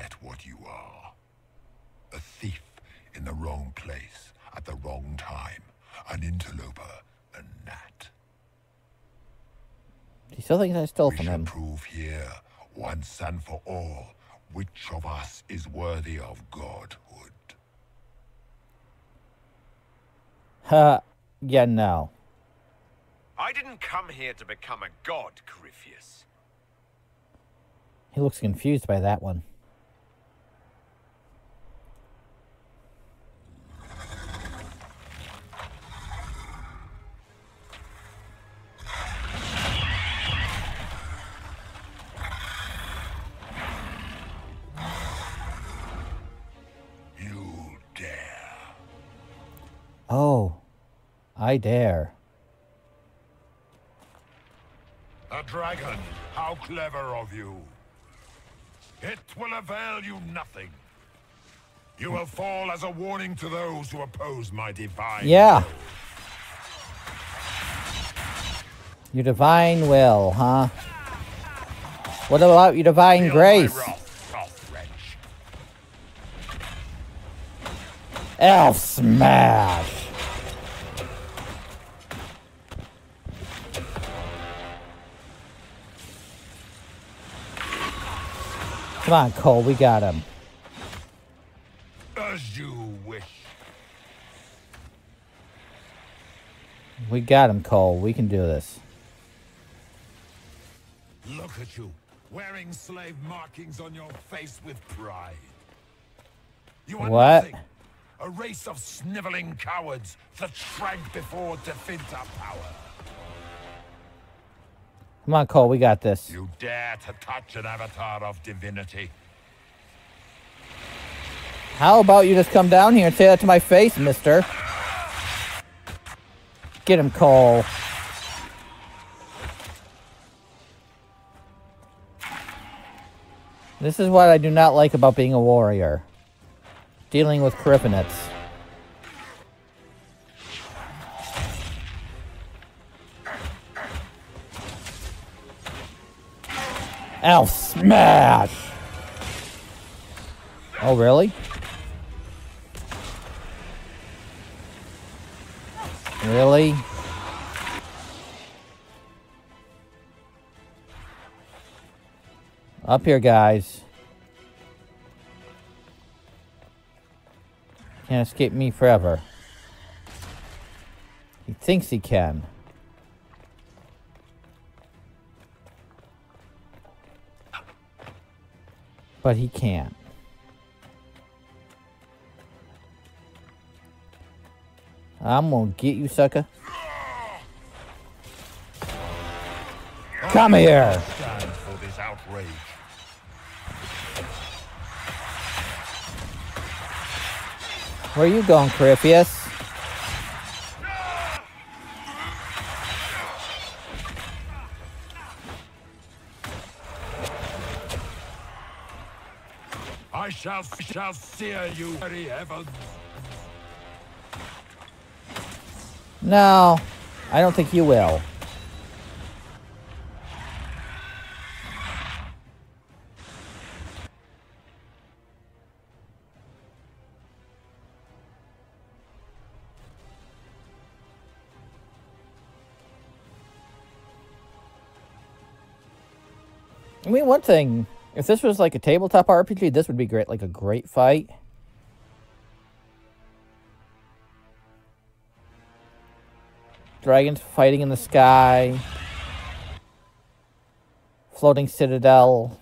Forget what you are. A thief in the wrong place at the wrong time. An interloper, a gnat. He still thinks I stole we from shall him. prove here, once and for all, which of us is worthy of godhood. Ha. yeah, no. I didn't come here to become a god, Corypheus. He looks confused by that one. I dare. A dragon! How clever of you! It will avail you nothing. You will fall as a warning to those who oppose my divine. Yeah. Your divine will, huh? What about your divine Feel grace? wrath, wrath. Elf smash! Come on, Cole, we got him. As you wish. We got him, Cole. We can do this. Look at you, wearing slave markings on your face with pride. You are What? nothing. A race of sniveling cowards that shrank before Tevinter power. Come on, Cole, we got this. You dare to touch an avatar of divinity. How about you just come down here and say that to my face, mister? Get him, Cole. This is what I do not like about being a warrior. Dealing with Coryphonids. Elf smash! Oh, really? Really? Up here, guys. Can't escape me forever. He thinks he can. But he can't. I'm gonna get you, sucker. Come here. Where you going, Corypheus? I shall shall sear you very heavens. No, I don't think you will. I mean, one thing, if this was like a tabletop RPG, this would be great, like a great fight. Dragons fighting in the sky. Floating citadel.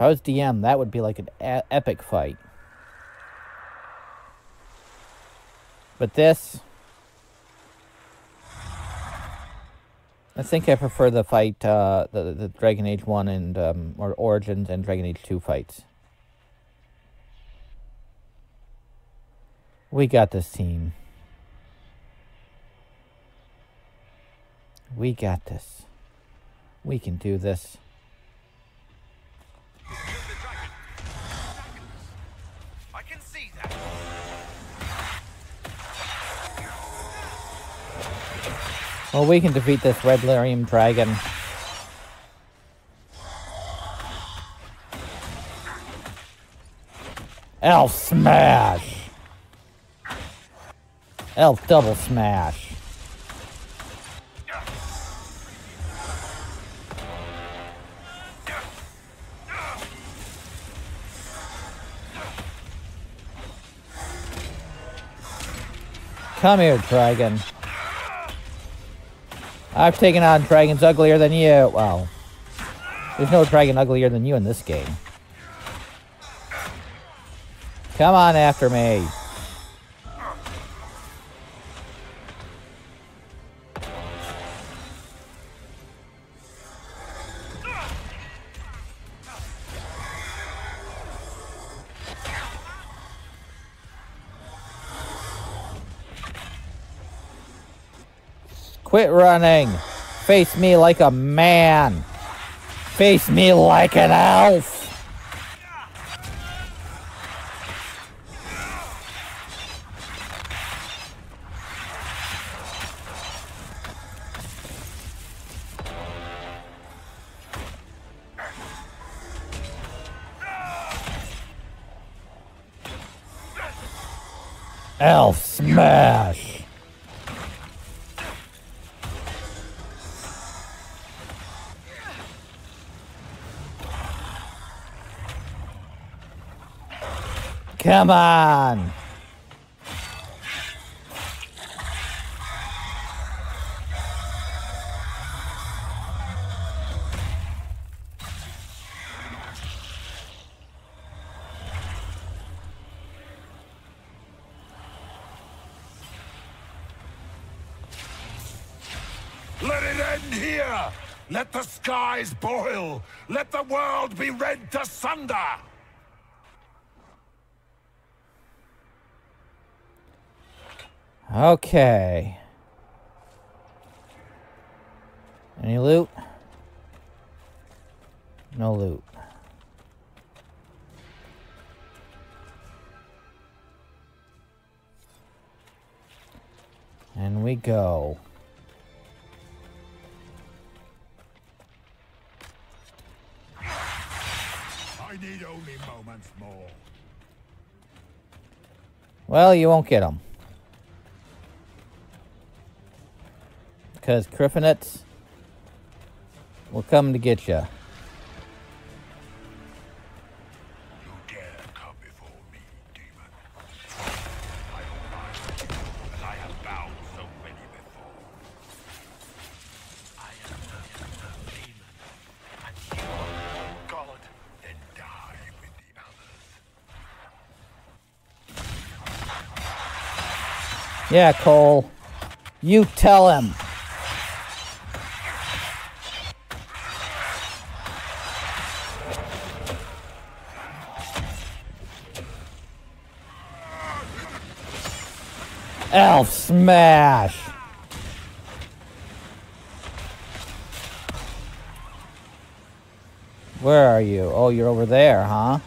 If I was DM, that would be like an epic fight. But this, I think I prefer the fight, uh, the the Dragon Age one and um, or Origins and Dragon Age two fights. We got this team. We got this. We can do this. Well, we can defeat this Red lyrium Dragon. Elf Smash! Elf Double Smash! Come here, dragon. I've taken on dragons uglier than you. Well, there's no dragon uglier than you in this game. Come on after me. Quit running. Face me like a man. Face me like an elf. Elf smash. Come on. Let it end here! Let the skies boil! Let the world be rent asunder! Okay. Any loot? No loot. And we go. I need only moments more. Well, you won't get them. Because Griffinets will come to get you. I have bound so many before. God. Then die with the others. Yeah, Cole. You tell him. Elf smash. Where are you? Oh, you're over there, huh?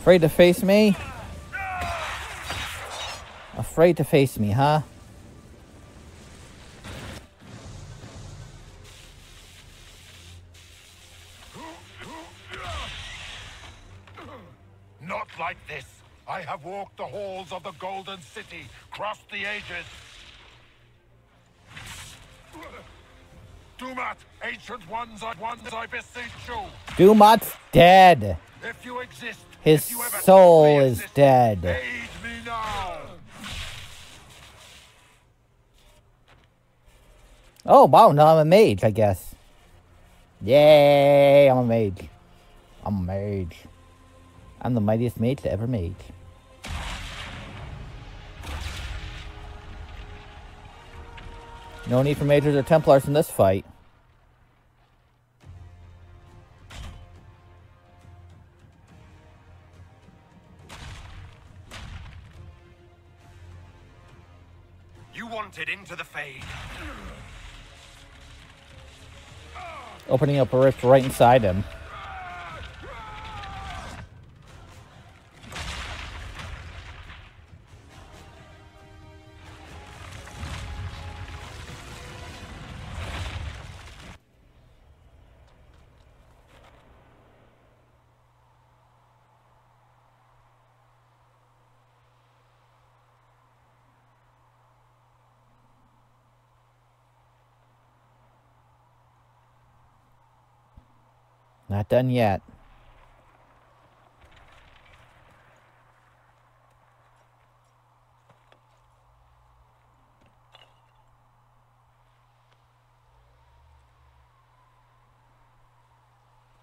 Afraid to face me? Afraid to face me, huh? Not like this. I have walked the halls of the Golden City, crossed the ages. Dumat, ancient ones, I, ones I beseech you. Dumat's dead. If you exist, His if you ever soul is dead. aid me now. Oh, wow, now I'm a mage, I guess. Yay, I'm a mage. I'm a mage. I'm the mightiest mage to ever mage. No need for mages or templars in this fight. You wanted into the Fade. Opening up a rift right inside him. Not done yet.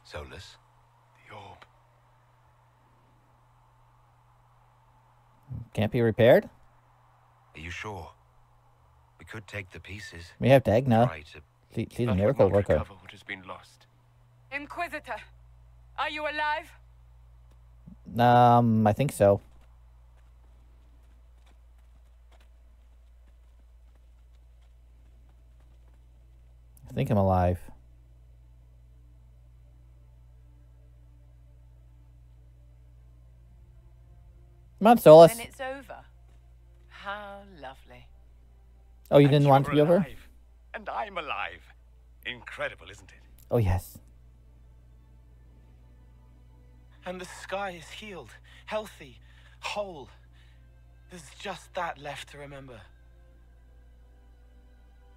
Solas? The orb. Can't be repaired? Are you sure? We could take the pieces. We have Dagna. Try to- She, she's a That would miracle worker. recover what has been lost. Inquisitor, are you alive? Um, I think so. I think I'm alive. Come on, Solas. Then it's over. How lovely. Oh, you And didn't want to be you're over? And I'm alive. Incredible, isn't it? Oh, yes. And the sky is healed, healthy, whole. There's just that left to remember.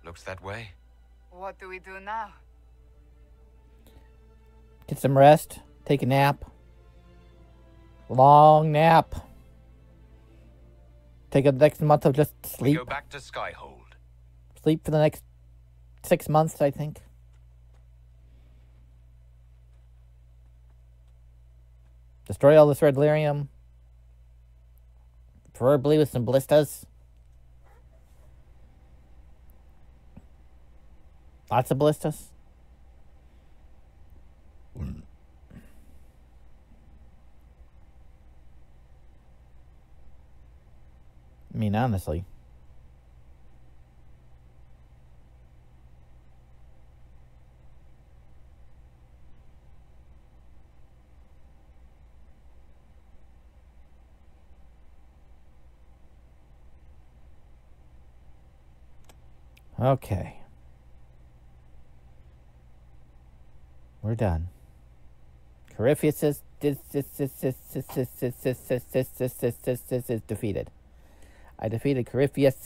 Looks that way. What do we do now? Get some rest. Take a nap. Long nap. Take a next month of just We sleep. go back to Skyhold. Sleep for the next six months, I think. Destroy all this red lyrium. Preferably with some ballistas. Lots of ballistas. I mean, honestly. Okay. We're done. Corypheus is, defeated. I defeated Corypheus.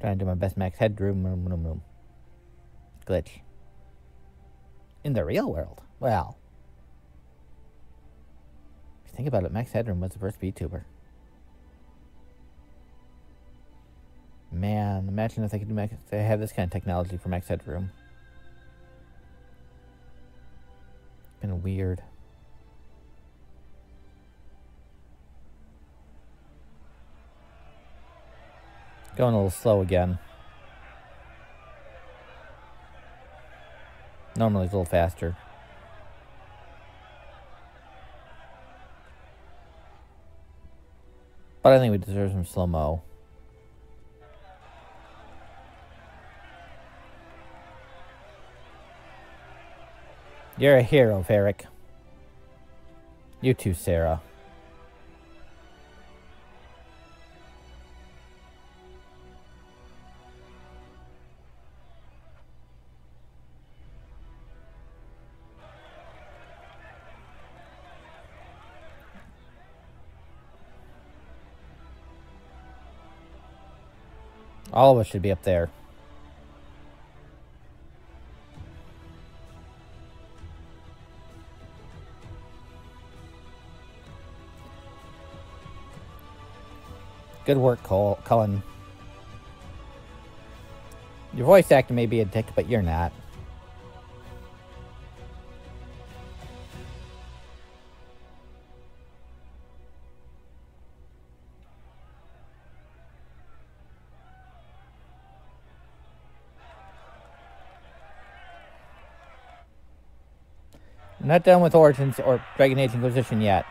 Trying to do my best max headroom. Glitch. In the real world? Well. If you think about it, Max Headroom was the first VTuber. Man, imagine if they could Max. They have this kind of technology for Max Headroom. Been weird. Going a little slow again. Normally it's a little faster. But I think we deserve some slow You're a hero, Varric. You too, Sera. All of us should be up there. Good work, Cole, Cullen. Your voice actor may be a dick, but you're not. I'm not done with Origins or Dragon Age Inquisition yet.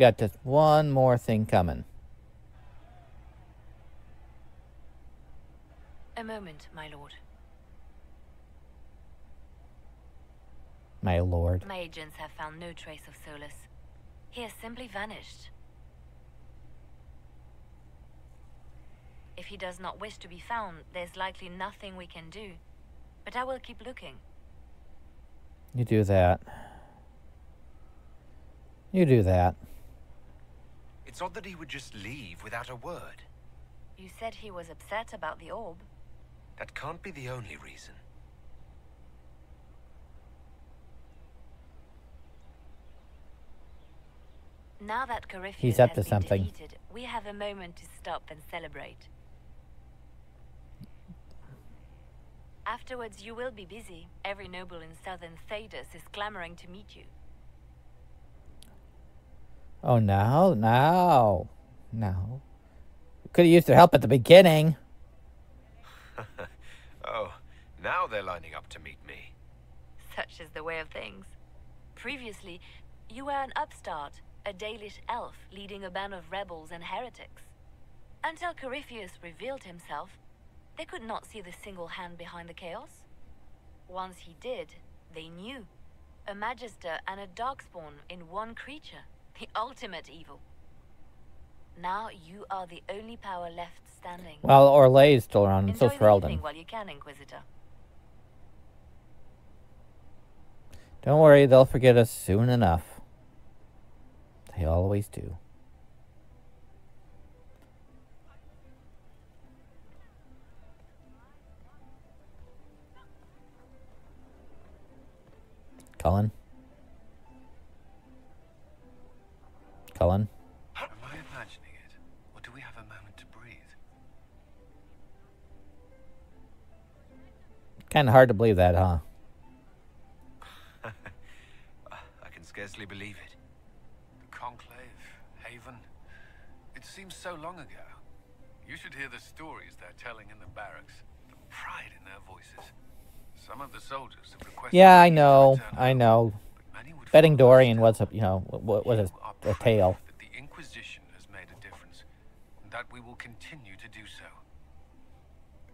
Got just one more thing coming. A moment, my lord. My lord. My agents have found no trace of Solas. He has simply vanished. If he does not wish to be found, there's likely nothing we can do. But I will keep looking. You do that. You do that. It's odd that he would just leave without a word. You said he was upset about the orb. That can't be the only reason. Now that Corypheus He's up has to something. defeated, we have a moment to stop and celebrate. Afterwards, you will be busy. Every noble in southern Thedas is clamoring to meet you. Oh, no, no, no. Could have used their help at the beginning. oh, now they're lining up to meet me. Such is the way of things. Previously, you were an upstart, a Dalish elf leading a band of rebels and heretics. Until Corypheus revealed himself, they could not see the single hand behind the chaos. Once he did, they knew. A Magister and a Darkspawn in one creature. The ultimate evil. Now you are the only power left standing. Well, Orlais is still around, and so's the Ferelden. while you can, Inquisitor. Don't worry, they'll forget us soon enough. They always do. Cullen? Cullen? Am I imagining it? Or do we have a moment to breathe? Kind of hard to believe that, huh? Ah, I can scarcely believe it. The Conclave, Haven. It seems so long ago. You should hear the stories they're telling in the barracks. The pride in their voices. Some of the soldiers have requested. Yeah, I know. I know. Betting Dorian was a, you know, wa- was a, a tale. that the Inquisition has made a difference, and that we will continue to do so.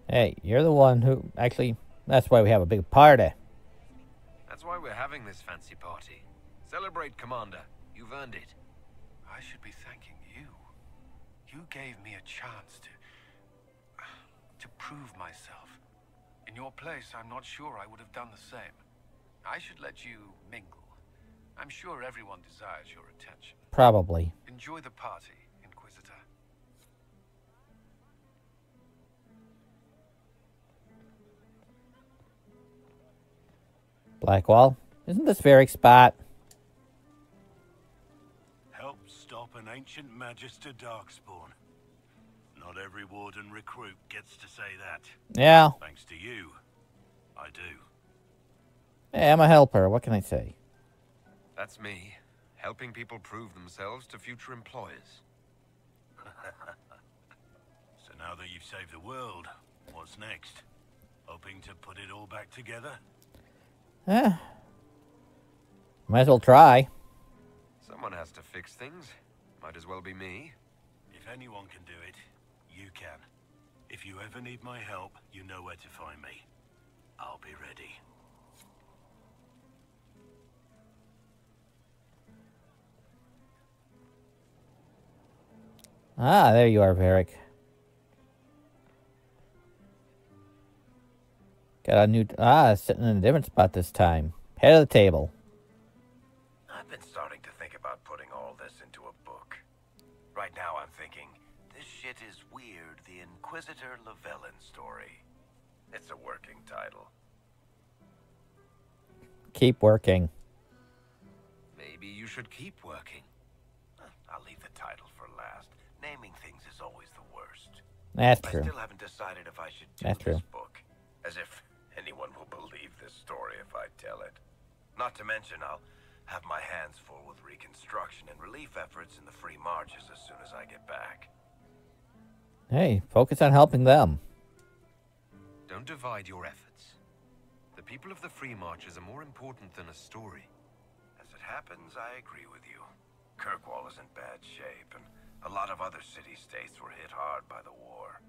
Hey, you're the one who actually. That's why we have a big party. That's why we're having this fancy party. Celebrate, Commander. You've earned it. I should be thanking you. You gave me a chance to. to prove myself. In your place, I'm not sure I would have done the same. I should let you mingle. I'm sure everyone desires your attention. Probably. Enjoy the party, Inquisitor. Blackwall? Isn't this Varric's spot? Help stop an ancient Magister Darkspawn. Not every Warden recruit gets to say that. Yeah. Thanks to you, I do. Hey, I'm a helper. What can I say? That's me, helping people prove themselves to future employers. So now that you've saved the world, what's next? Hoping to put it all back together? Eh. Might as well try. Someone has to fix things. Might as well be me. If anyone can do it, you can. If you ever need my help, you know where to find me. I'll be ready. Ah, there you are, Varric. Got a new. Ah, sitting in a different spot this time. Head of the table. I've been starting to think about putting all this into a book. Right now I'm thinking, this shit is weird, the Inquisitor Lavellan story. It's a working title. Keep working. Maybe you should keep working. I'll leave the title for last. Naming things is always the worst. That's I true. still haven't decided if I should do That's this true. book. As if anyone will believe this story if I tell it. Not to mention, I'll have my hands full with reconstruction and relief efforts in the free marches as soon as I get back. Hey, focus on helping them. Don't divide your efforts. The people of the Free Marches are more important than a story. As it happens, I agree with you. Kirkwall is in bad shape, and a lot of other city-states were hit hard by the war.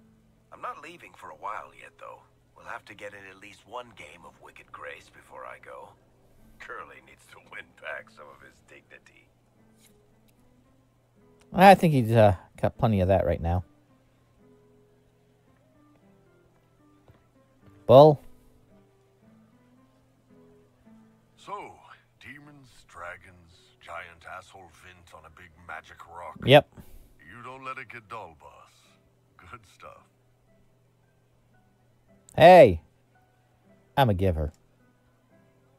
I'm not leaving for a while yet, though. We'll have to get in at least one game of Wicked Grace before I go. Curly needs to win back some of his dignity. I think he's uh, got plenty of that right now. Bull? So, demons, dragons, giant asshole Vint on a big magic rock. Yep. You don't let it get dull, boss. Good stuff. Hey! I'm a giver.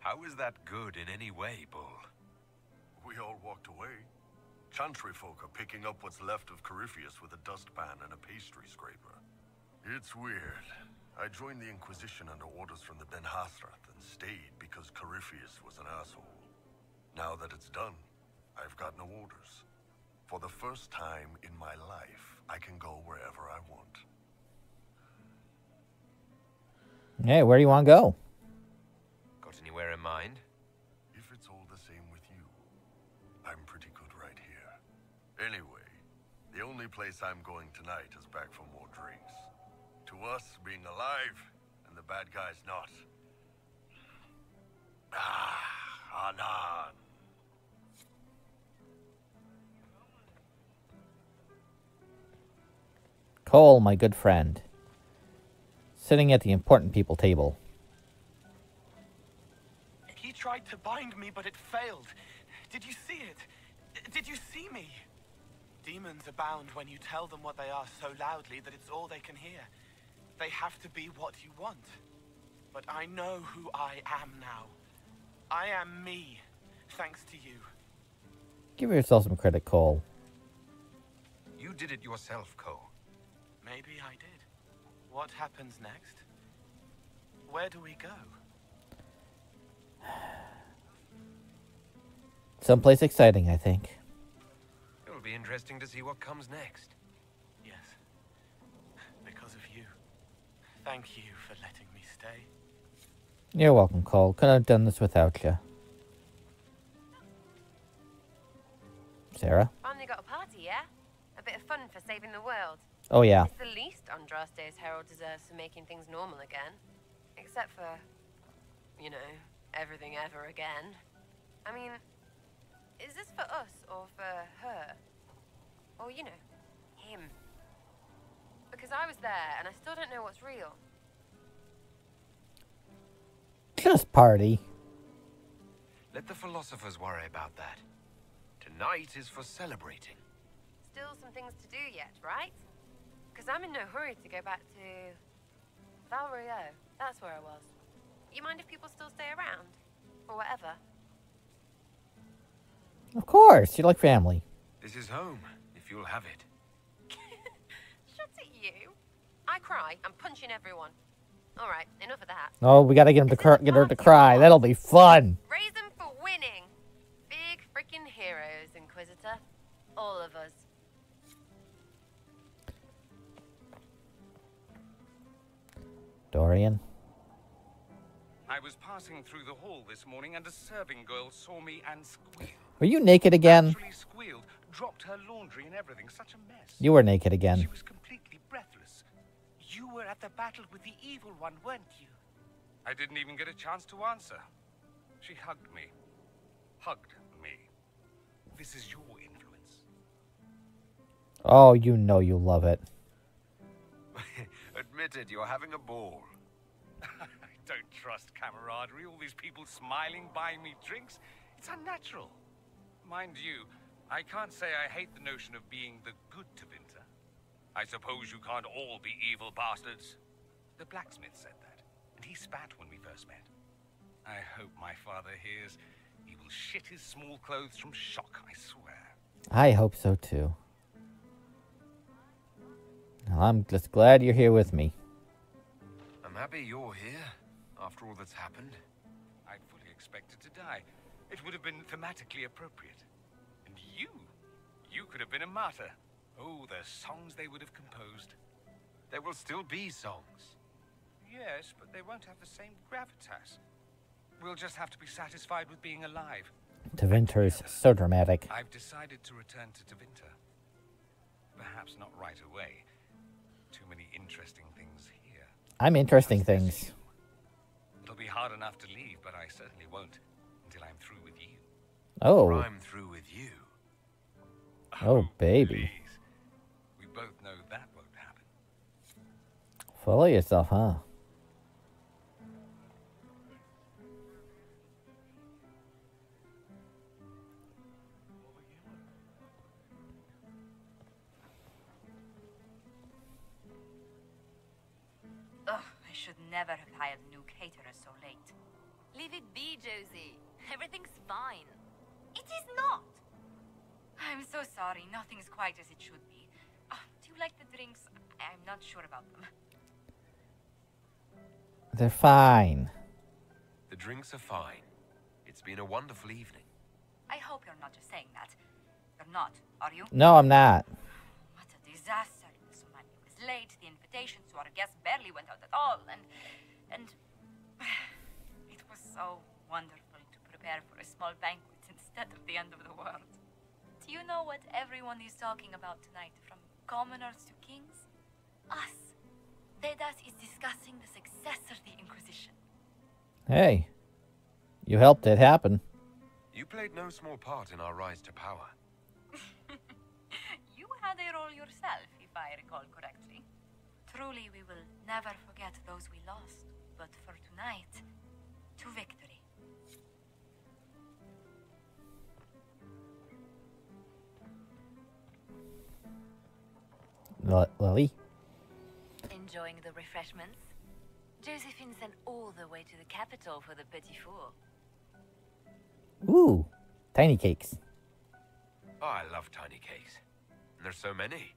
How is that good in any way, Bull? We all walked away. Chantry folk are picking up what's left of Corypheus with a dustpan and a pastry scraper. It's weird. I joined the Inquisition under orders from the Ben-Hassrath and stayed because Corypheus was an asshole. Now that it's done, I've got no orders. For the first time in my life, I can go wherever I want. Hey, where do you want to go? Got anywhere in mind? If it's all the same with you, I'm pretty good right here. Anyway, the only place I'm going tonight is back for more drinks. To us, being alive, and the bad guys not. Ah, Anan. Cole, my good friend. Sitting at the important people table. He tried to bind me, but it failed. Did you see it? Did you see me? Demons abound when you tell them what they are so loudly that it's all they can hear. They have to be what you want. But I know who I am now. I am me, thanks to you. Give yourself some credit, Cole. You did it yourself, Cole. Maybe I did. What happens next? Where do we go? Someplace exciting, I think. It'll be interesting to see what comes next. Yes. Because of you. Thank you for letting me stay. You're welcome, Cole. Couldn't have done this without you. Sera? Finally got a party, yeah? A bit of fun for saving the world. Oh, yeah. It's the least Andraste's Herald deserves for making things normal again. Except for, you know, everything ever again. I mean, is this for us or for her? Or, you know, him? Because I was there and I still don't know what's real. Just party. Let the philosophers worry about that. Tonight is for celebrating. Still some things to do yet, right? Because I'm in no hurry to go back to... Val Royeaux. That's where I was. You mind if people still stay around? Or whatever? Of course. You're like family. This is home, if you'll have it. Shut it, you. I cry. I'm punching everyone. All right, enough of that. Oh, we gotta get him to cr- get her to cry. That'll be fun. Raise them for winning. Big freaking heroes, Inquisitor. All of us. Dorian. I was passing through the hall this morning and a serving girl saw me and squealed. Were you naked again? Squealed, dropped her laundry and everything. Such a mess. You were naked again. She was completely breathless. You were at the battle with the evil one, weren't you? I didn't even get a chance to answer. She hugged me. Hugged me. This is your influence. Oh, you know you love it. Admit it, you're having a ball. I don't trust camaraderie. All these people smiling, buying me drinks. It's unnatural. Mind you, I can't say I hate the notion of being the good Tevinter. I suppose you can't all be evil bastards. The blacksmith said that, and he spat when we first met. I hope my father hears. He will shit his small clothes from shock, I swear. I hope so too. Well, I'm just glad you're here with me. I'm happy you're here, after all that's happened. I fully expected to die. It would have been thematically appropriate. And you, you could have been a martyr. Oh, the songs they would have composed. There will still be songs. Yes, but they won't have the same gravitas. We'll just have to be satisfied with being alive. Tevinter's so dramatic. I've decided to return to Tevinter. Perhaps not right away. Interesting things here. I'm interesting things. It'll be hard enough to leave, but I certainly won't until I'm through with you. Oh. I'm through with you. Oh, oh baby. We both know that won't happen. Full of yourself, huh? Never have hired new caterers so late. Leave it be, Josie. Everything's fine. It is not! I'm so sorry. Nothing's quite as it should be. Ah, do you like the drinks? I'm not sure about them. They're fine. The drinks are fine. It's been a wonderful evening. I hope you're not just saying that. You're not, are you? No, I'm not. What a disaster. So many was late. The invitations to our guests barely went out at all. And. and. It was so wonderful to prepare for a small banquet instead of the end of the world. Do you know what everyone is talking about tonight, from commoners to kings? Us. Thedas is discussing the success of the Inquisition. Hey, you helped it happen. You played no small part in our rise to power. You had a role yourself, if I recall correctly. Truly, we will never forget those we lost. But for tonight, to victory. L- Lily? Enjoying the refreshments? Josephine sent all the way to the capital for the petit four. Ooh, tiny cakes. Oh, I love tiny cakes. And there's so many.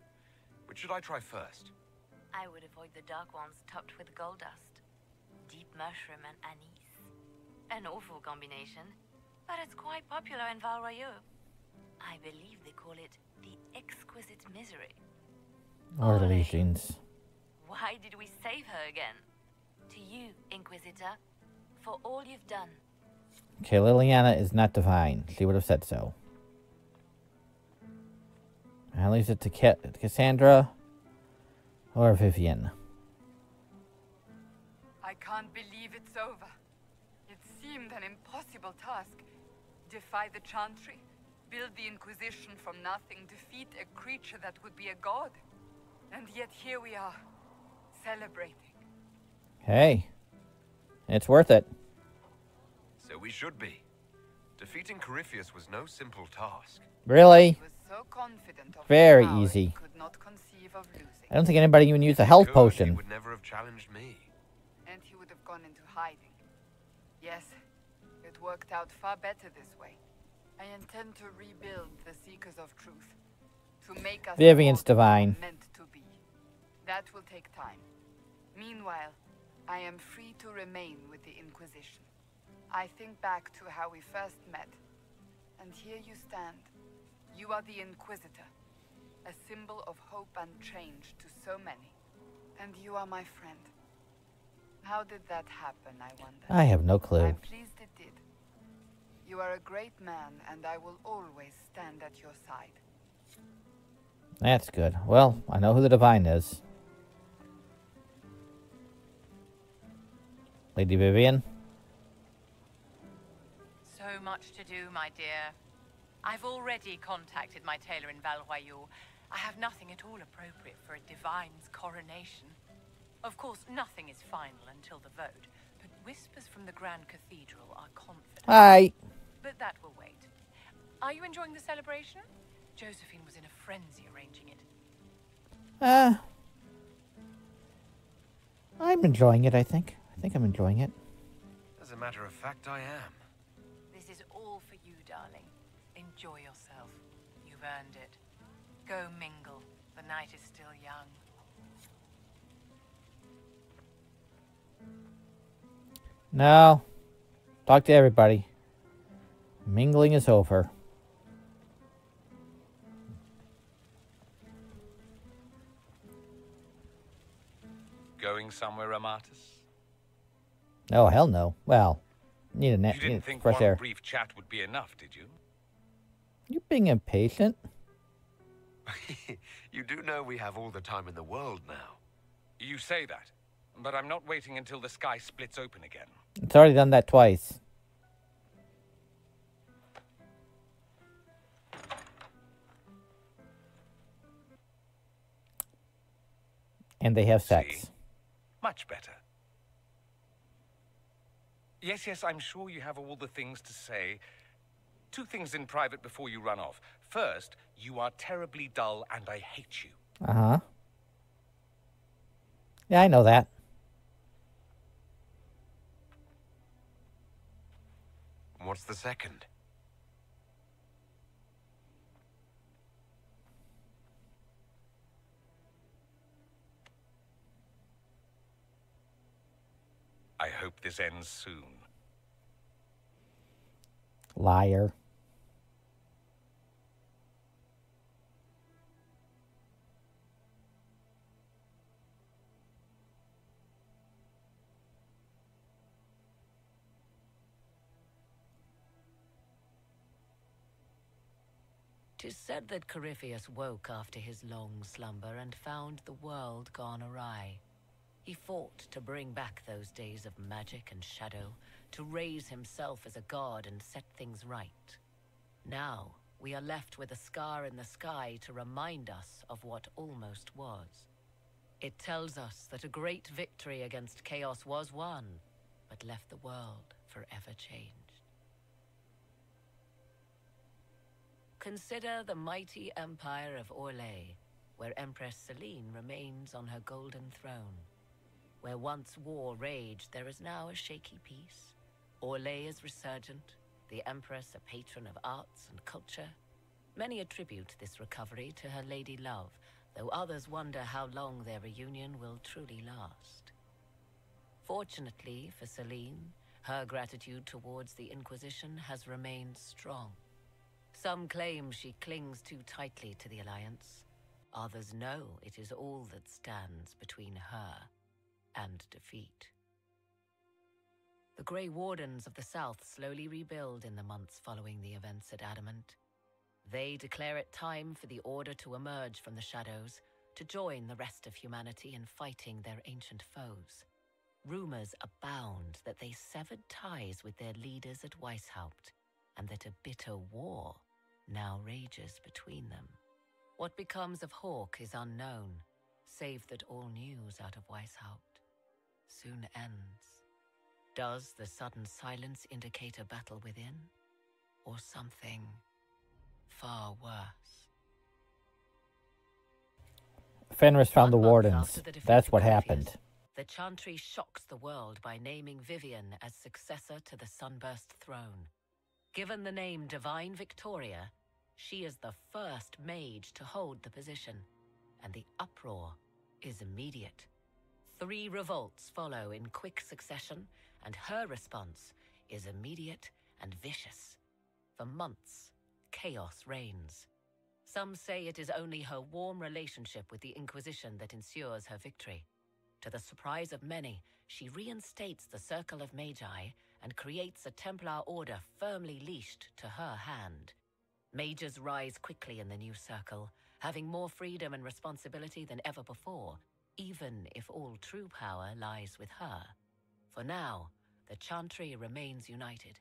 Which should I try first? I would avoid the dark ones topped with gold dust. Deep mushroom and anise. An awful combination, but it's quite popular in Val Royeaux. I believe they call it the exquisite misery. Orleans. Why did we save her again? To you, Inquisitor, for all you've done. Okay, Leliana is not divine. She would have said so. I'll leave it to Cassandra or Vivienne. I can't believe it's over. It seemed an impossible task. Defy the Chantry, build the Inquisition from nothing, defeat a creature that would be a god. And yet here we are, celebrating. Hey, it's worth it. So we should be. Defeating Corypheus was no simple task. Really? So confident of Very power, easy. He could not conceive of losing. I don't think anybody even used a health Could, potion. He would never have challenged me. And he would have gone into hiding. Yes, it worked out far better this way. I intend to rebuild the Seekers of Truth. To make us Vivienne's the mortals we divine. were meant to be. That will take time. Meanwhile, I am free to remain with the Inquisition. I think back to how we first met. And here you stand. You are the Inquisitor. A symbol of hope and change to so many. And you are my friend. How did that happen, I wonder? I have no clue. I'm pleased it did. You are a great man, and I will always stand at your side. That's good. Well, I know who the divine is. Lady Vivienne? So much to do, my dear. I've already contacted my tailor in Val Royeaux. I have nothing at all appropriate for a divine's coronation. Of course, nothing is final until the vote, but whispers from the Grand Cathedral are confident. Hi. But that will wait. Are you enjoying the celebration? Josephine was in a frenzy arranging it. Uh, I'm enjoying it, I think. I think I'm enjoying it. As a matter of fact, I am. This is all for you, darling. Enjoy yourself. You've earned it. Go mingle. The night is still young. No. Talk to everybody. Mingling is over. Going somewhere, Amatus? Oh, hell no. Well, need a net. You didn't think fresh one air. brief chat would be enough, did you? You being impatient? you do know we have all the time in the world now. You say that, but I'm not waiting until the sky splits open again. It's already done that twice. And they have sex. See? Much better. Yes, yes, I'm sure you have all the things to say. Two things in private before you run off. First, you are terribly dull and I hate you. Uh huh. Yeah, I know that. What's the second? I hope this ends soon. Liar. Tis said that Corypheus woke after his long slumber and found the world gone awry. He fought to bring back those days of magic and shadow, to raise himself as a god and set things right. Now, we are left with a scar in the sky to remind us of what almost was. It tells us that a great victory against chaos was won, but left the world forever changed. Consider the mighty empire of Orlais, where Empress Celene remains on her golden throne. Where once war raged, there is now a shaky peace. Orlais is resurgent, the Empress a patron of arts and culture. Many attribute this recovery to her lady love, though others wonder how long their reunion will truly last. Fortunately for Celene, her gratitude towards the Inquisition has remained strong. Some claim she clings too tightly to the Alliance. Others know it is all that stands between her and defeat. The Grey Wardens of the South slowly rebuild in the months following the events at Adamant. They declare it time for the Order to emerge from the shadows, to join the rest of humanity in fighting their ancient foes. Rumors abound that they severed ties with their leaders at Weishaupt, and that a bitter war now rages between them. What becomes of Hawke is unknown, save that all news out of Weishaupt soon ends. Does the sudden silence indicate a battle within? Or something far worse? Fenris found the wardens. The That's what happened. The Chantry shocks the world by naming Vivienne as successor to the Sunburst throne. Given the name Divine Victoria, she is the first mage to hold the position, and the uproar is immediate. Three revolts follow in quick succession, and her response is immediate and vicious. For months, chaos reigns. Some say it is only her warm relationship with the Inquisition that ensures her victory. To the surprise of many, she reinstates the Circle of Magi and creates a Templar order firmly leashed to her hand. Mages rise quickly in the new circle, having more freedom and responsibility than ever before, even if all true power lies with her. For now, the Chantry remains united.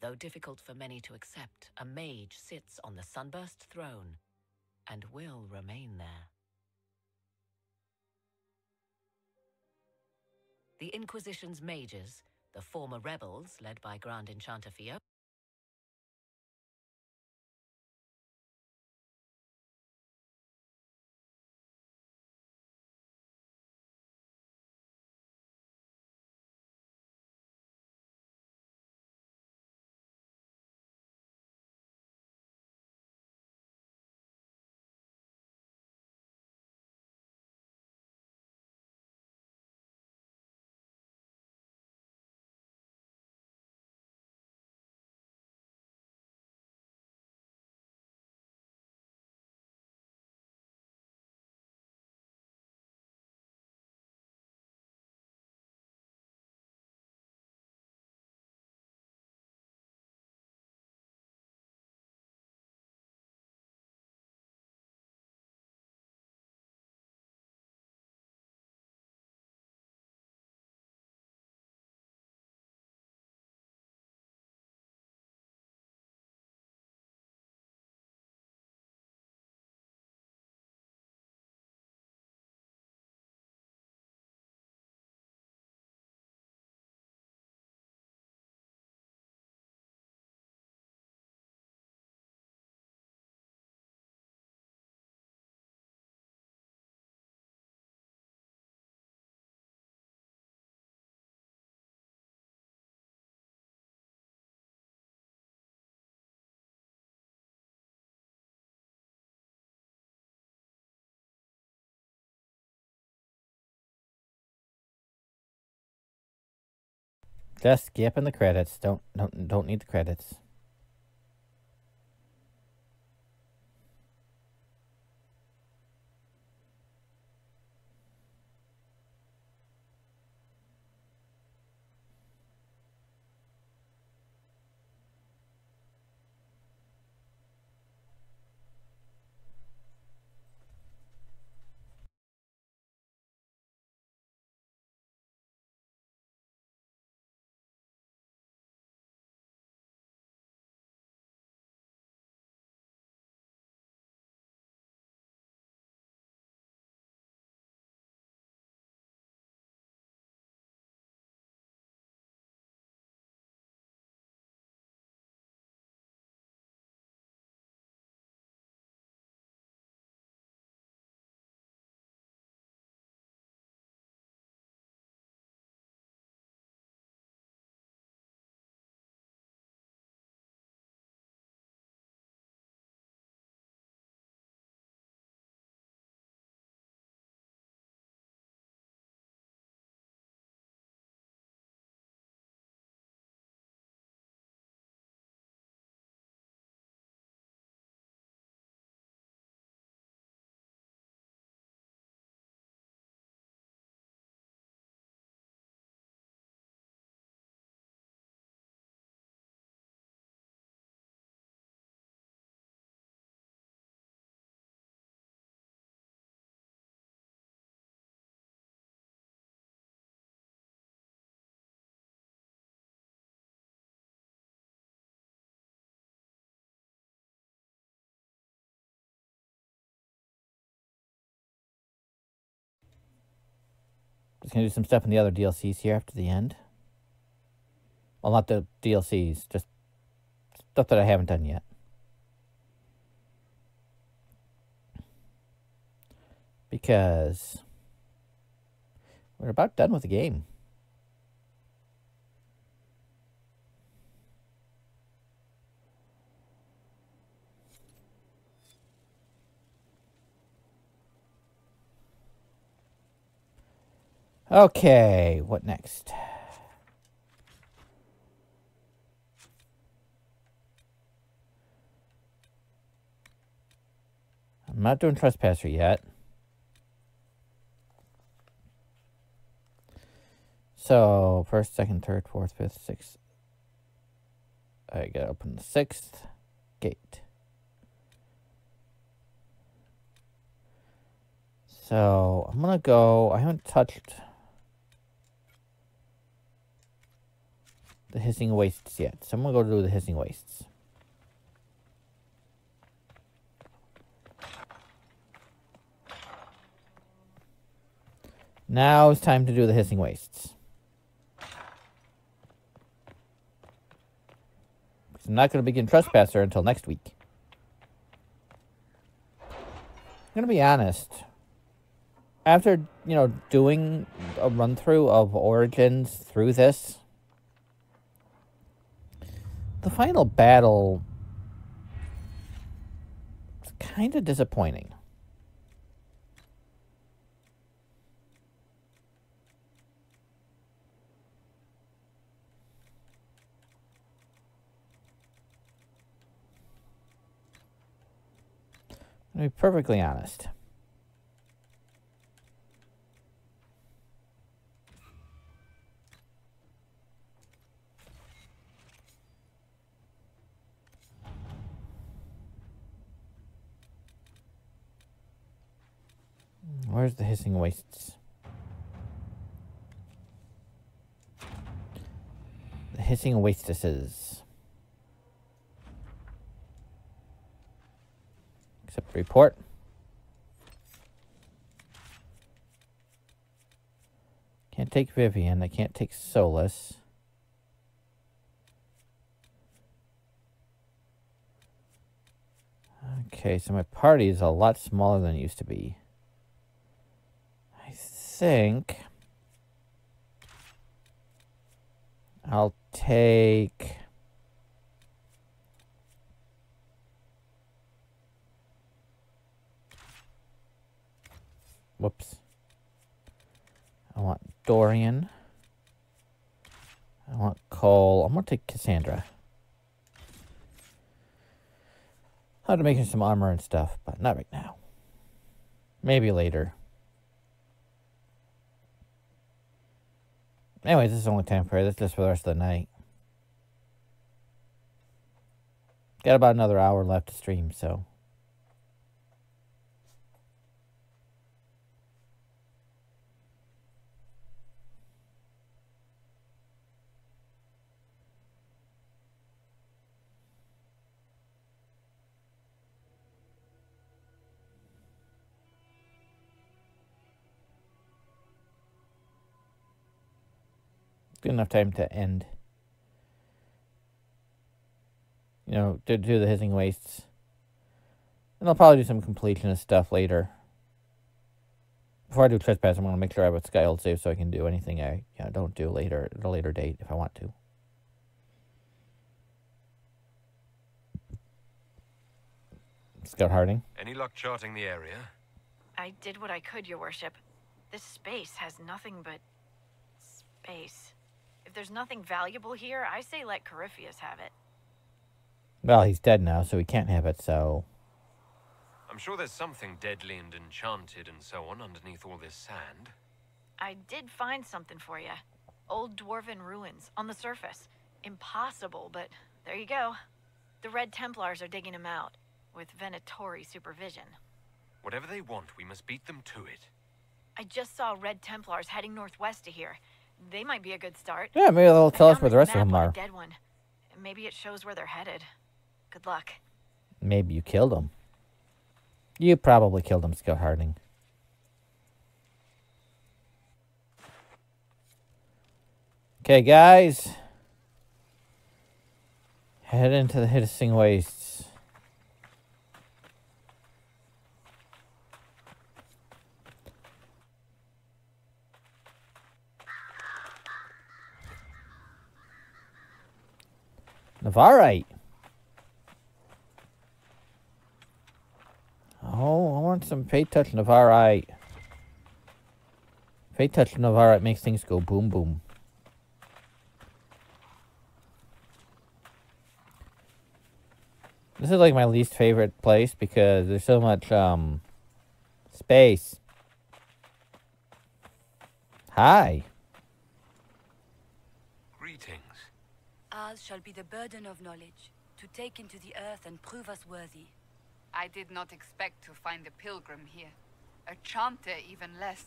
Though difficult for many to accept, a mage sits on the Sunburst throne and will remain there. The Inquisition's mages, the former rebels led by Grand Enchanter Fiona, Just skipping the credits. Don't don't don't need the credits. Just gonna do some stuff in the other DLCs here after the end. Well, not the DLCs, just stuff that I haven't done yet. Because we're about done with the game. Okay, what next? I'm not doing Trespasser yet. So, first, second, third, fourth, fifth, sixth. I gotta open the sixth gate. So, I'm gonna go, I haven't touched the hissing wastes yet. So I'm gonna go do the hissing wastes. Now it's time to do the hissing wastes. I'm not going to begin Trespasser until next week. I'm going to be honest. After, you know, doing a run through of Origins through this, the final battle is kind of disappointing. To be perfectly honest. Where's the hissing wastes? The hissing wastesses. Accept report. Can't take Vivienne. I can't take Solas. Okay, so my party is a lot smaller than it used to be think I'll take whoops I want Dorian I want Cole. I'm gonna take Cassandra. How to make some armor and stuff, but not right now. Maybe later. Anyways, this is only temporary. This is just for the rest of the night. Got about another hour left to stream, so. Good enough time to end. You know, to do the hissing wastes. And I'll probably do some completionist stuff later. Before I do trespass, I'm gonna make sure I have a skyhold save so I can do anything I you know, don't do later at a later date if I want to. Scout Harding. Any luck charting the area? I did what I could, your worship. This space has nothing but... space. If there's nothing valuable here, I say let Corypheus have it. Well, he's dead now, so he can't have it, so... I'm sure there's something deadly and enchanted and so on underneath all this sand. I did find something for you. Old dwarven ruins, on the surface. Impossible, but there you go. The Red Templars are digging them out, with Venatori supervision. Whatever they want, we must beat them to it. I just saw Red Templars heading northwest to here. They might be a good start. Yeah, maybe they'll tell us where the rest of them map on a are. Dead one. Maybe it shows where they're headed. Good luck. Maybe you killed them. You probably killed them, Scout Harding. Okay, guys. Head into the hissing wastes. Navarite. Oh, I want some Fate Touch Navarite. Fate Touch Navarite makes things go boom boom. This is like my least favorite place because there's so much um space. Hi. Ours shall be the burden of knowledge, to take into the earth and prove us worthy. I did not expect to find a pilgrim here. A chanter, even less.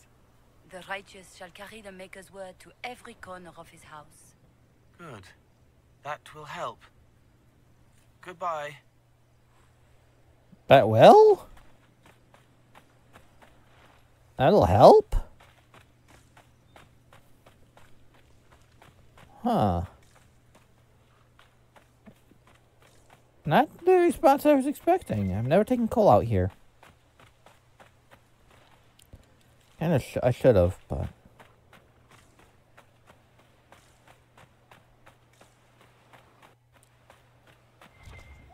The righteous shall carry the Maker's word to every corner of his house. Good. That will help. Goodbye. That will? That'll help? Huh. Not the response I was expecting. I've never taken Cole out here. Kind of, sh I should have, but.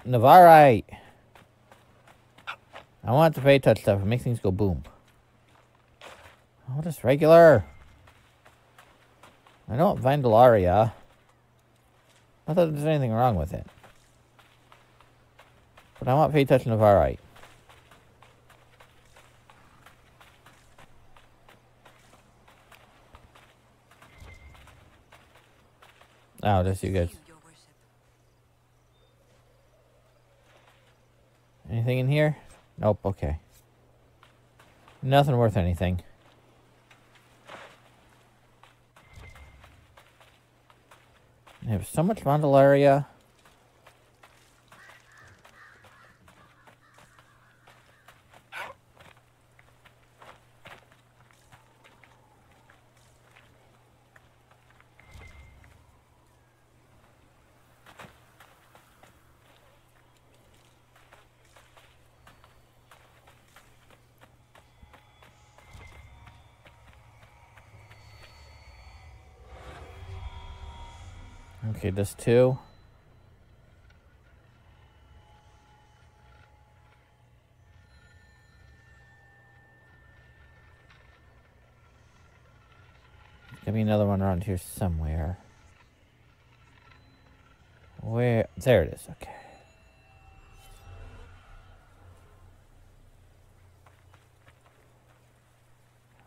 Navarite. I want the Fate Touch stuff. It makes things go boom. Oh, just regular. I don't Vandal Aria. Not that there's anything wrong with it. But I want Fate Touch Navarite. Oh, that's you guys. Anything in here? Nope, okay. Nothing worth anything. I have so much Vandal Aria. Okay, this too. There's gonna another one around here somewhere. Where? There it is. Okay.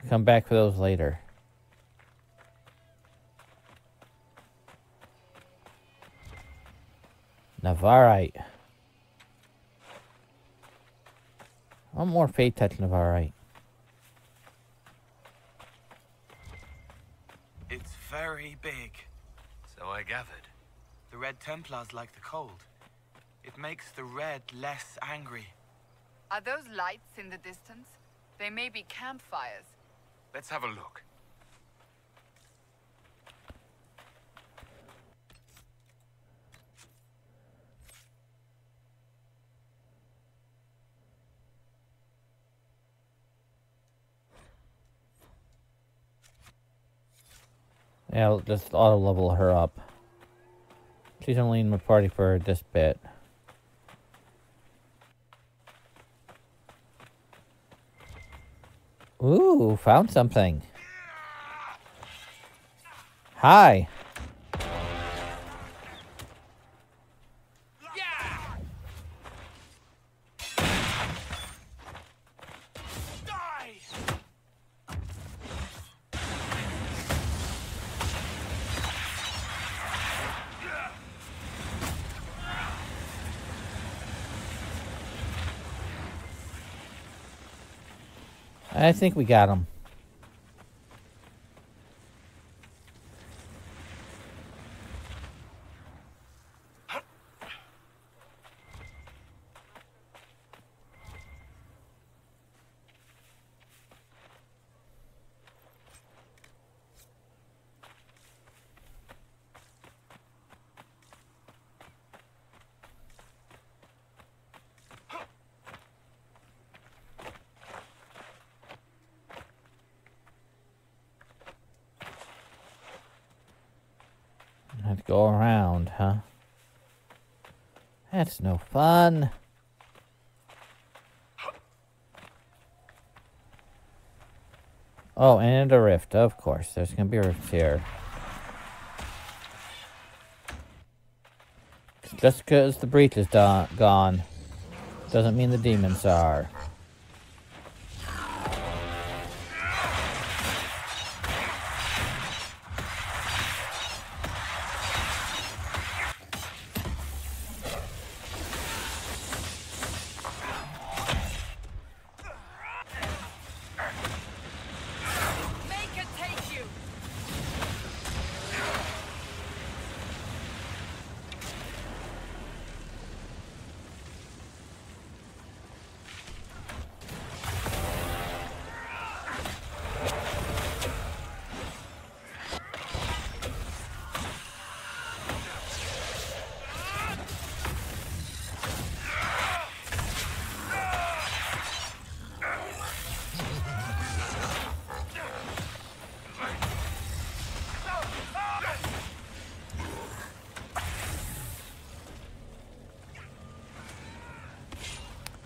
Come back for those later. Navarite. One more Fate Touch Navarite. It's very big. So I gathered. The Red Templars like the cold. It makes the Red less angry. Are those lights in the distance? They may be campfires. Let's have a look. Yeah, I'll just auto level her up. She's only in my party for this bit. Ooh, found something. Hi. I think we got him. Have to go around, huh? That's no fun. Oh, and a rift, of course. There's gonna be rifts here. Just because the breach is gone doesn't mean the demons are.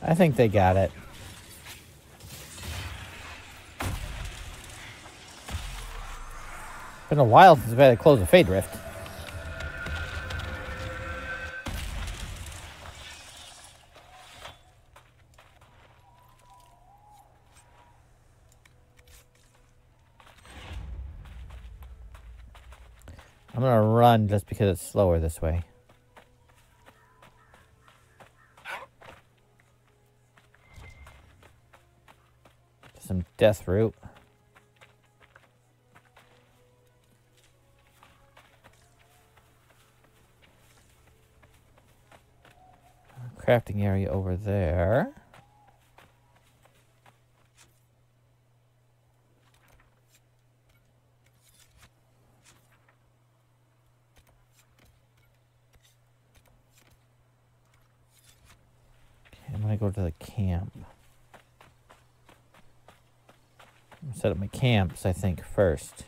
I think they got it. Been a while since I've had to close a Fade Rift. I'm gonna run just because it's slower this way. Death root. Crafting area over there. I'm gonna go to the camp. I'm gonna set up my camps, I think, first.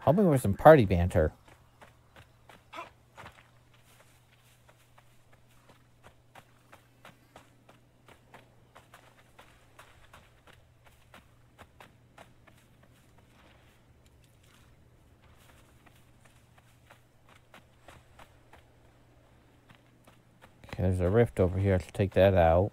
Hoping for some party banter. Okay, there's a rift over here. Let's take that out.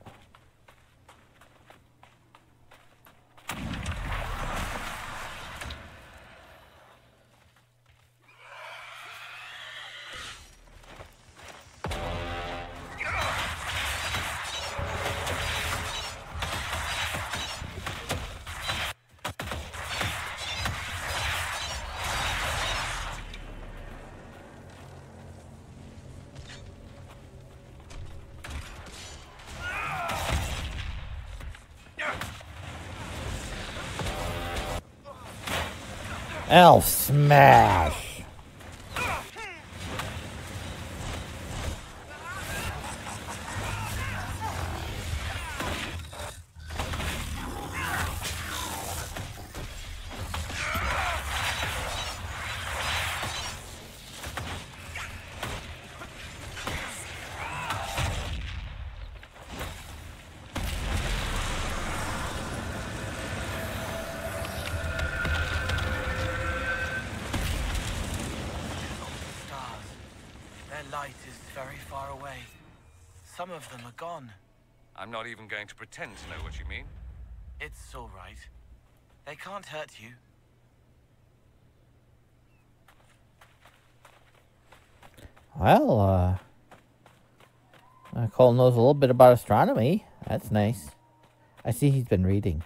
Pretend to know what you mean. It's all right. They can't hurt you. Well, uh... uh, Cole knows a little bit about astronomy. That's nice. I see he's been reading.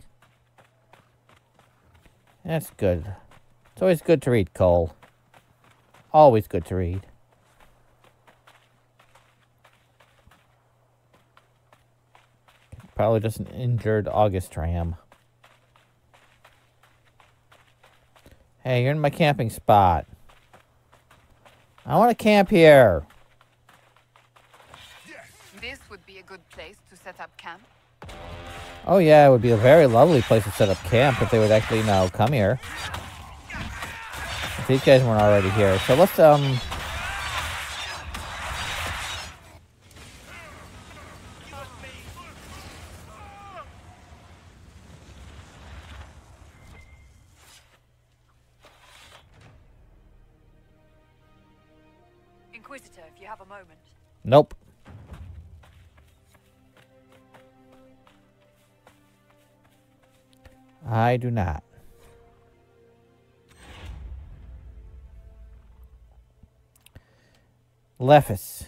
That's good. It's always good to read, Cole. Always good to read. Probably just an injured August ram. Hey, you're in my camping spot. I want to camp here. This would be a good place to set up camp. Oh yeah, it would be a very lovely place to set up camp if they would actually, you know, come here. If these guys weren't already here. So let's, um... do not. Lephis.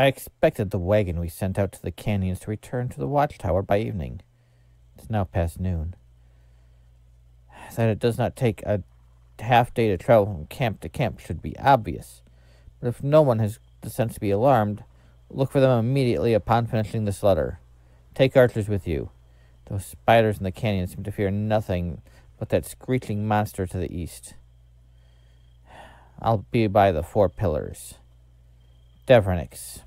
I expected the wagon we sent out to the canyons to return to the watchtower by evening. It's now past noon. That it does not take a half day to travel from camp to camp should be obvious. But if no one has the sense to be alarmed, look for them immediately upon finishing this letter. Take archers with you. Those spiders in the canyon seem to fear nothing but that screeching monster to the east. I'll be by the four pillars. Devernix.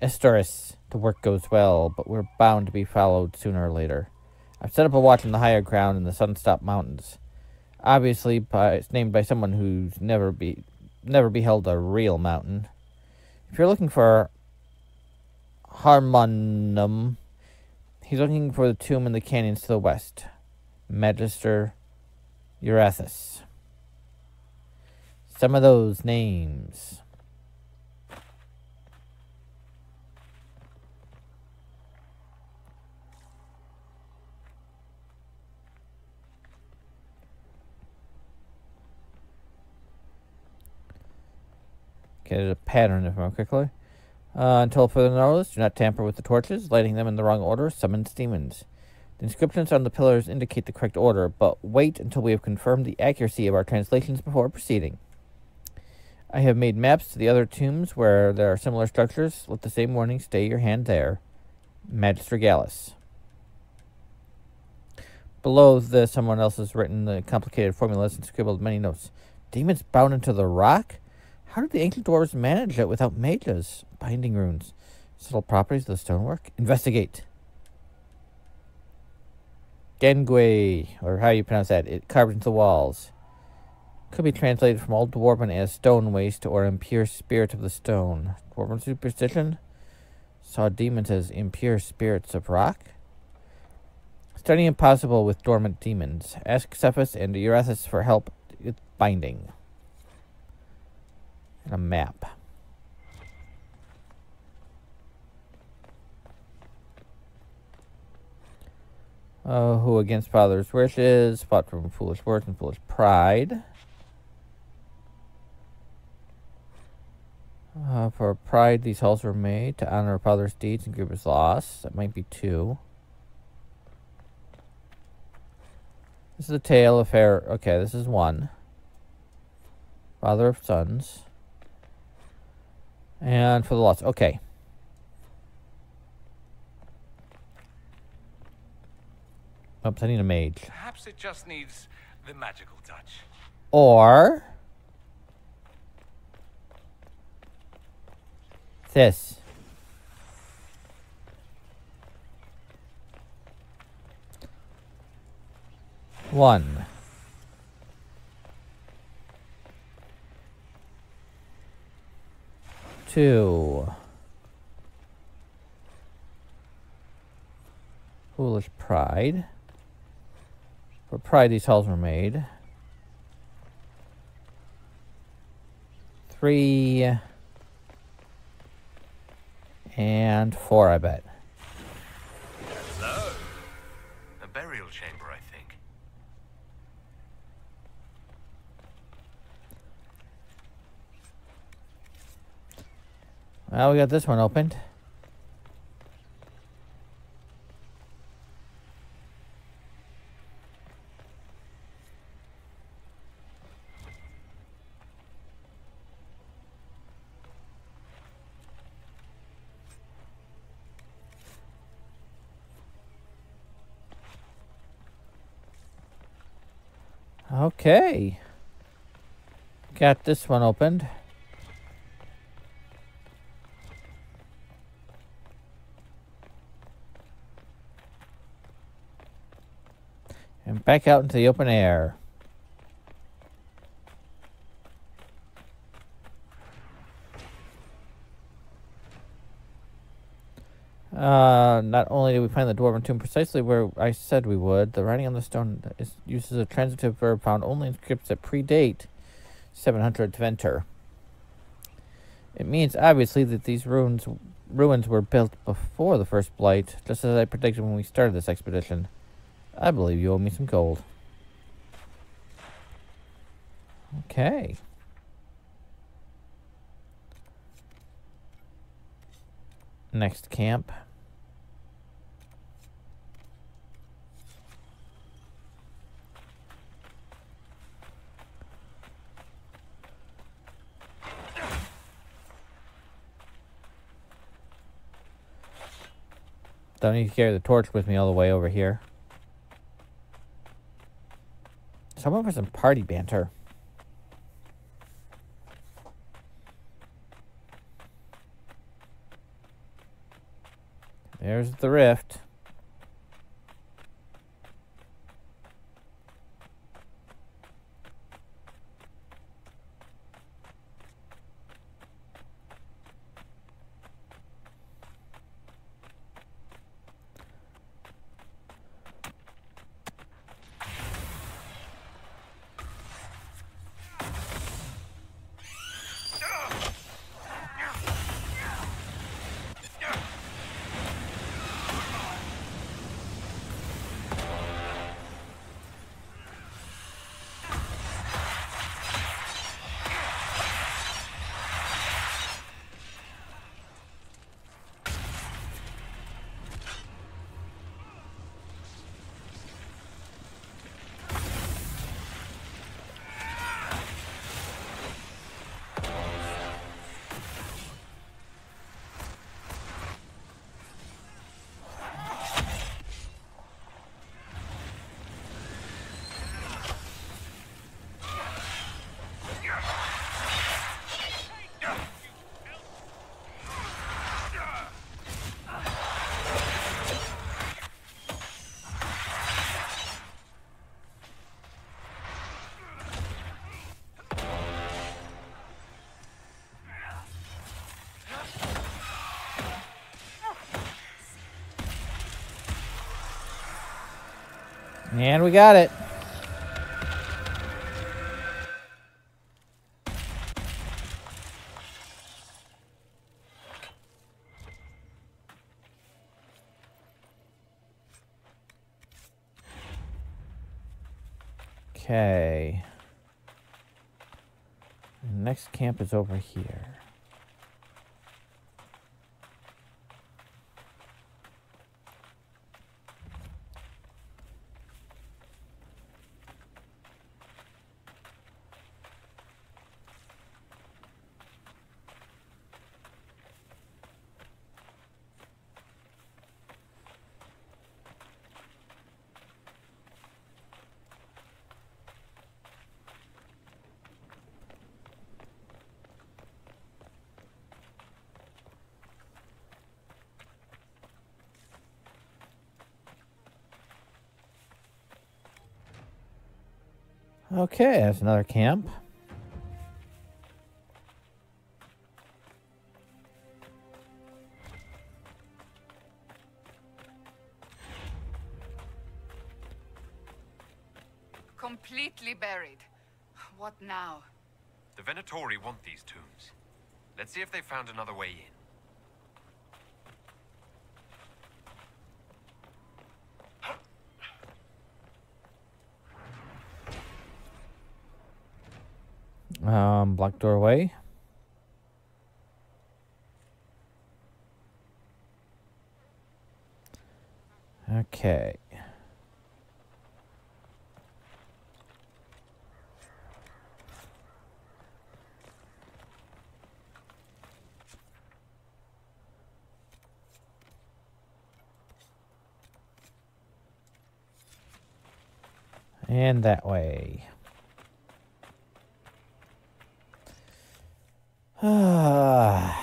Estoris, the work goes well, but we're bound to be followed sooner or later. I've set up a watch on the higher ground in the Sunstop Mountains. Obviously, by, it's named by someone who's never be never beheld a real mountain. If you're looking for Harmonum, he's looking for the tomb in the canyons to the west. Magister Urathus. Some of those names. There's a pattern if I remember quickly. Uh, until further notice, do not tamper with the torches. Lighting them in the wrong order summons demons. The inscriptions on the pillars indicate the correct order, but wait until we have confirmed the accuracy of our translations before proceeding. I have made maps to the other tombs where there are similar structures. Let the same warning stay your hand there. Magister Gallus. Below this, someone else has written the complicated formulas and scribbled many notes. Demons bound into the rock? How did the ancient dwarves manage it without mages? Binding runes. Subtle properties of the stonework? Investigate. Gengui, or how you pronounce that, it carved into the walls. Could be translated from Old Dwarven as stone waste or impure spirit of the stone. Dwarven superstition? Saw demons as impure spirits of rock? Study impossible with dormant demons. Ask Cephas and Eurythus for help with binding. And a map. Oh, who against father's wishes, fought from foolish words and foolish pride. Uh, for pride, these halls were made to honor father's deeds and grieve his loss. That might be two. This is a tale of fair. Okay, this is one. Father of sons. And for the loss. Okay. Oops, I need a mage. Perhaps it just needs the magical touch. Or this. One. Two. Foolish pride. For pride, these halls were made. Three. And four, I bet. Hello. A burial chamber, I think. Well, we got this one opened. Okay. Got this one opened. And back out into the open air. Uh, not only did we find the dwarven tomb precisely where I said we would, the writing on the stone is, uses a transitive verb found only in scripts that predate 700 Venter. It means, obviously, that these ruins, ruins were built before the first blight, just as I predicted when we started this expedition. I believe you owe me some gold. Okay. Next camp. Don't need to carry the torch with me all the way over here. Someone for some party banter. There's the rift. And we got it. Okay. Next camp is over here. Okay, that's another camp. Completely buried. What now? The Venatori want these tombs. Let's see if they found another way in. Um, black doorway. Okay. And that way. Ah.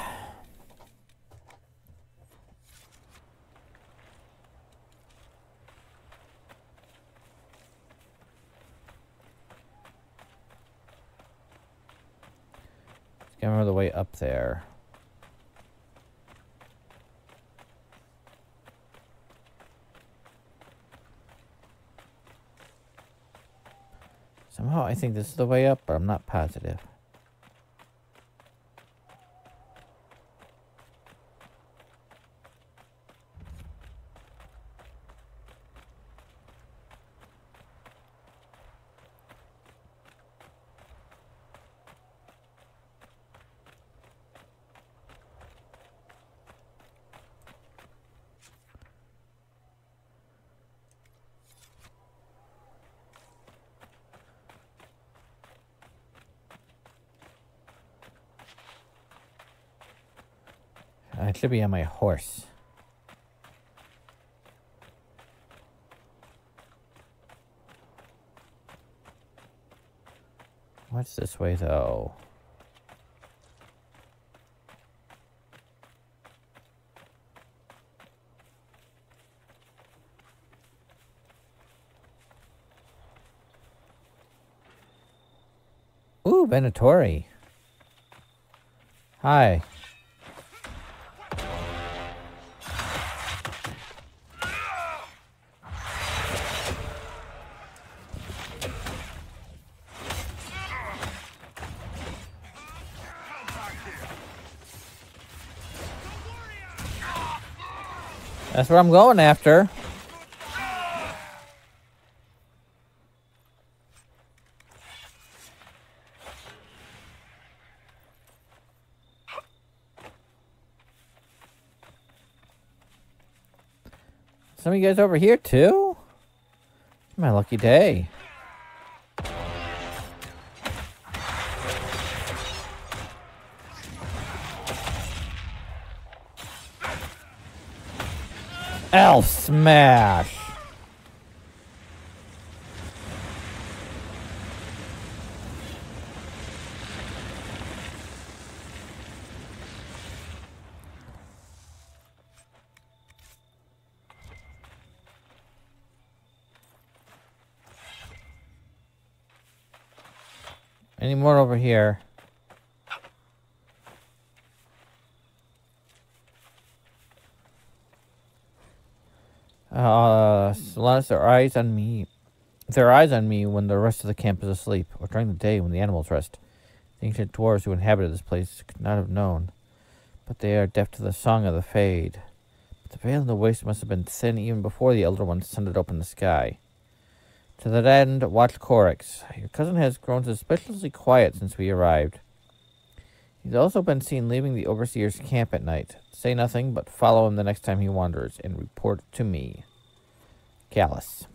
Can't remember the way up there. Somehow I think this is the way up, but I'm not positive. I should be on my horse. What's this way, though? Ooh, Venatori. Hi. That's what I'm going after. Some of you guys over here too? My lucky day. Smash. Any more over here? Uh, unless their eyes on me, their eyes on me when the rest of the camp is asleep, or during the day when the animals rest. The ancient dwarves who inhabited this place could not have known, but they are deaf to the song of the Fade. But the veil in the waste must have been thin even before the Elder Ones sent it open the sky. To that end, watch Corax. Your cousin has grown suspiciously quiet since we arrived. He's also been seen leaving the Overseer's camp at night. Say nothing, but follow him the next time he wanders, and report to me. Callus.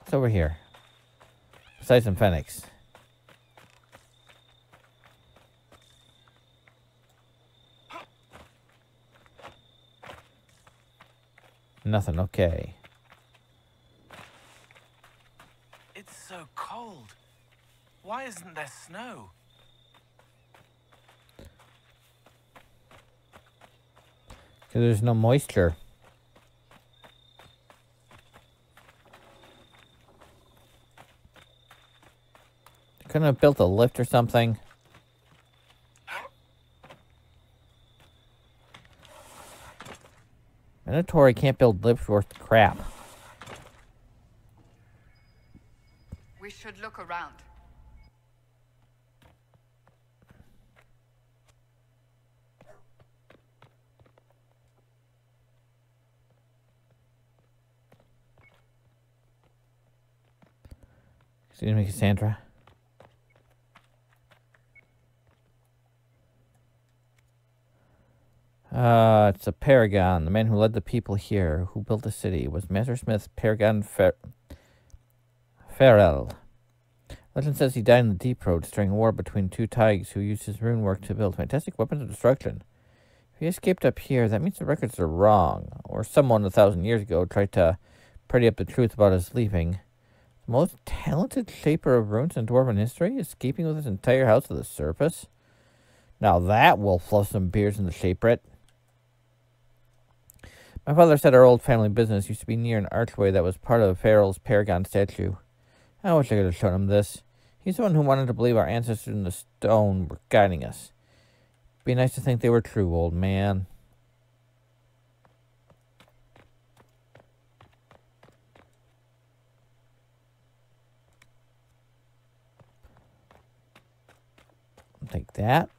What's over here? Besides some Fennecs. Nothing, okay. It's so cold. Why isn't there snow? Because there's no moisture. Couldn't have built a lift or something. Minotaur can't build lifts worth crap. We should look around. Excuse me, Cassandra. Uh, it's a Paragon. The man who led the people here, who built the city, was Master Smith Paragon Fer- Fairel. Legend says he died in the Deep Roads during a war between two thaigs who used his rune work to build fantastic weapons of destruction. If he escaped up here, that means the records are wrong, or someone a thousand years ago tried to pretty up the truth about his leaving. Most talented shaper of runes in dwarven history, escaping with his entire house to the surface? Now that will fluff some beers in the shaperate. My father said our old family business used to be near an archway that was part of Fairel's Paragon statue. I wish I could have shown him this. He's the one who wanted to believe our ancestors in the stone were guiding us. Be nice to think they were true, old man. Take that.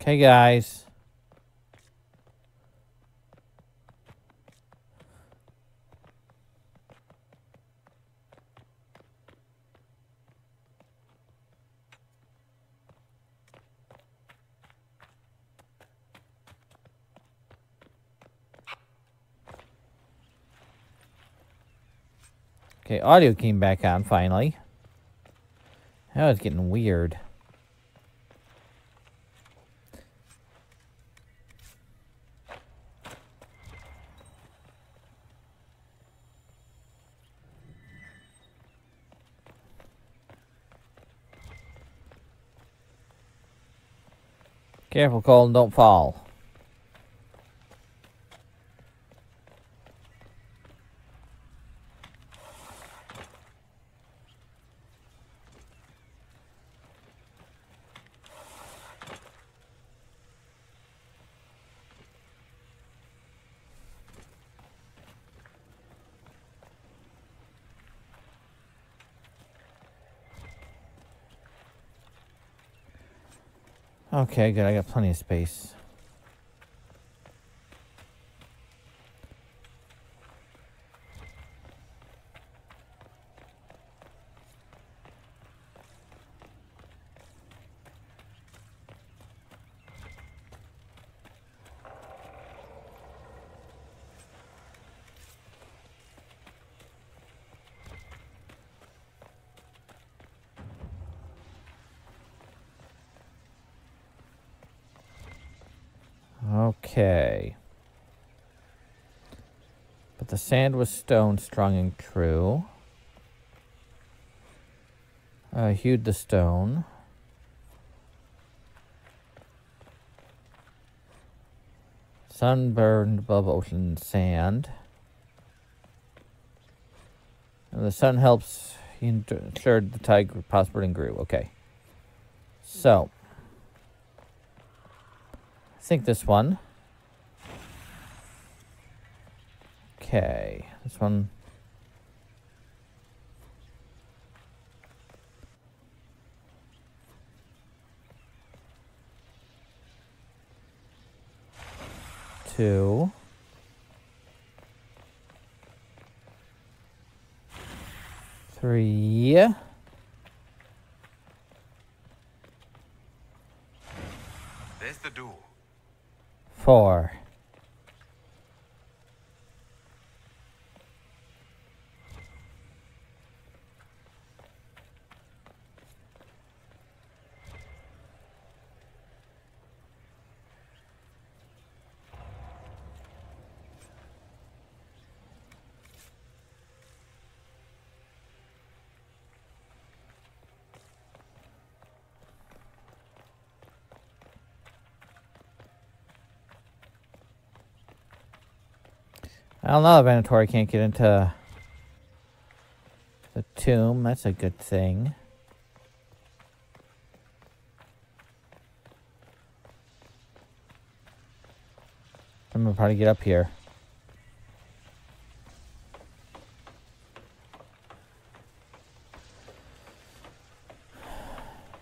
Okay, guys. Okay, audio came back on finally. That was getting weird. Careful, Colin, don't fall. Okay, good. I got plenty of space. Okay. But the sand was stone, strong and true. I hewed the stone. Sun burned above ocean sand. And the sun helps he ensured the tide prospered and grew. Okay. So, I think this one. Okay, this one. Two. Three. There's the door. Four. Well, now the Venatori can't get into the tomb. That's a good thing. I'm gonna probably get up here.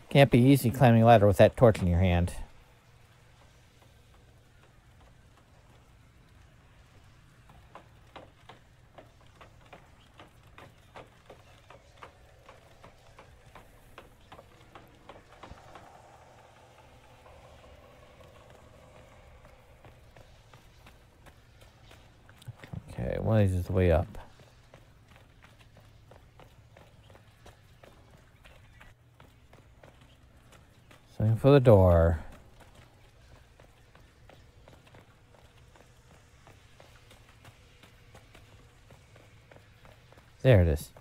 Can't be easy climbing a ladder with that torch in your hand. Okay, one of these is the way up. Looking for the door. There it is.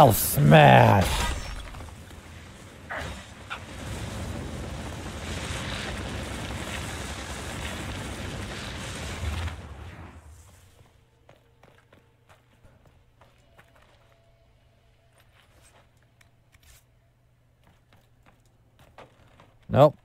L smash. Nope.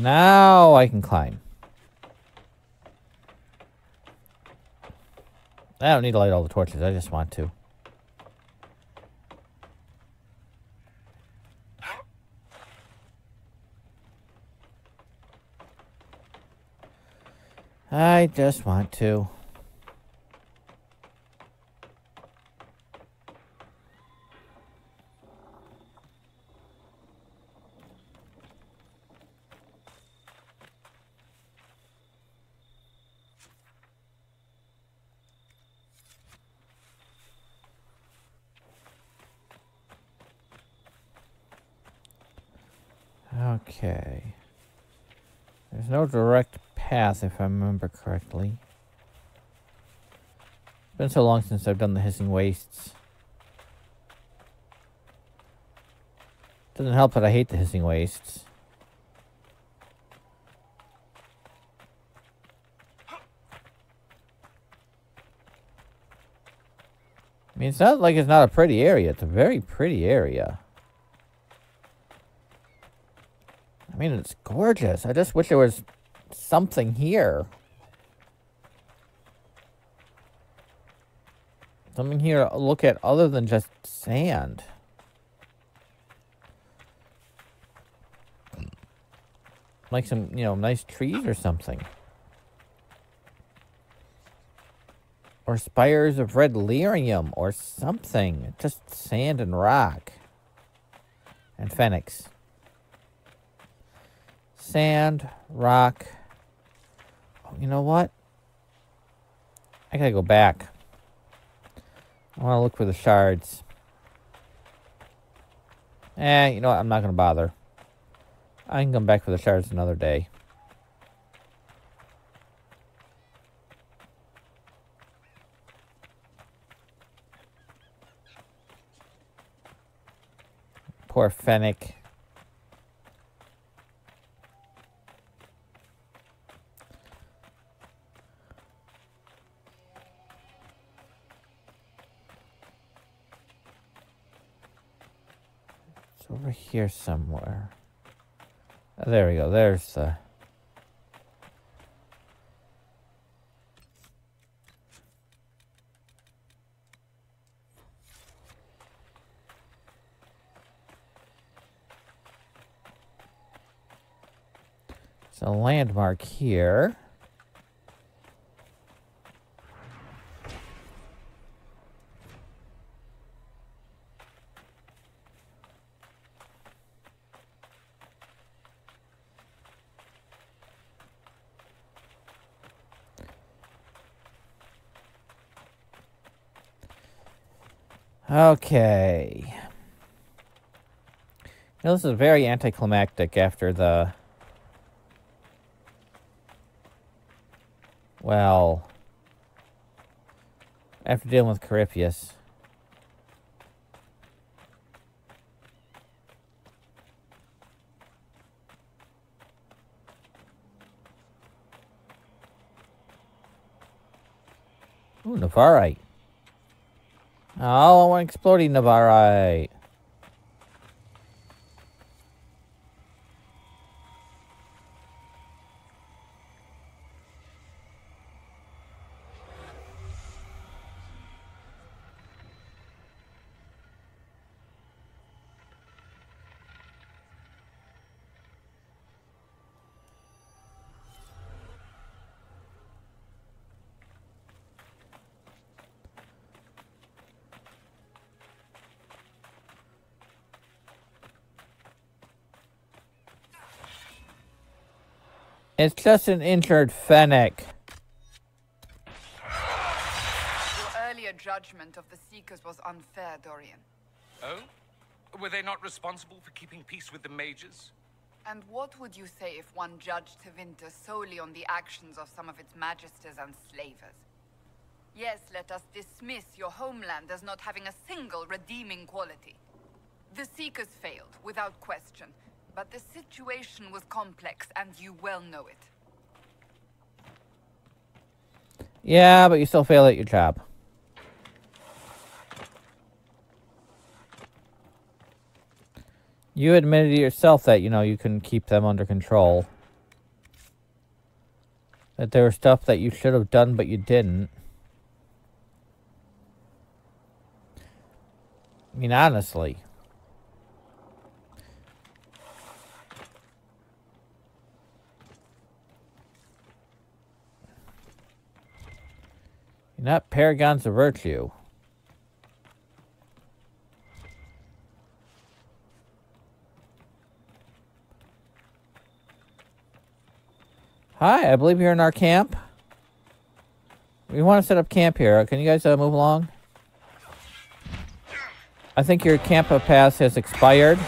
Now I can climb. I don't need to light all the torches, I just want to. I just want to. Okay. There's no direct if I remember correctly. It's been so long since I've done the Hissing Wastes. Doesn't help that I hate the Hissing Wastes. I mean, it's not like it's not a pretty area. It's a very pretty area. I mean, it's gorgeous. I just wish there was something here. Something here to look at other than just sand. Like some, you know, nice trees or something. Or spires of red lyrium or something. Just sand and rock. And phoenix. Sand, rock. You know what? I gotta go back. I want to look for the shards. Eh, you know what? I'm not to bother. I can come back for the shards another day. Poor Fennec. Over here somewhere. Oh, there we go. There's the. It's a landmark here. Okay. You know, this is very anticlimactic after the. Well. After dealing with Corypheus. Ooh, Navarite. Oh, I want exploding Navarite. It's just an injured Fennec. Your earlier judgment of the Seekers was unfair, Dorian. Oh? Were they not responsible for keeping peace with the mages? And what would you say if one judged Tevinter solely on the actions of some of its magisters and slavers? Yes, let us dismiss your homeland as not having a single redeeming quality. The Seekers failed, without question, but the situation was complex, and you well know it. Yeah, but you still fail at your job. You admitted to yourself that, you know, you couldn't keep them under control. That there was stuff that you should have done, but you didn't. I mean, honestly. You're not paragons of virtue. Hi, I believe you're in our camp. We want to set up camp here. Can you guys uh, move along? I think your camp pass has expired.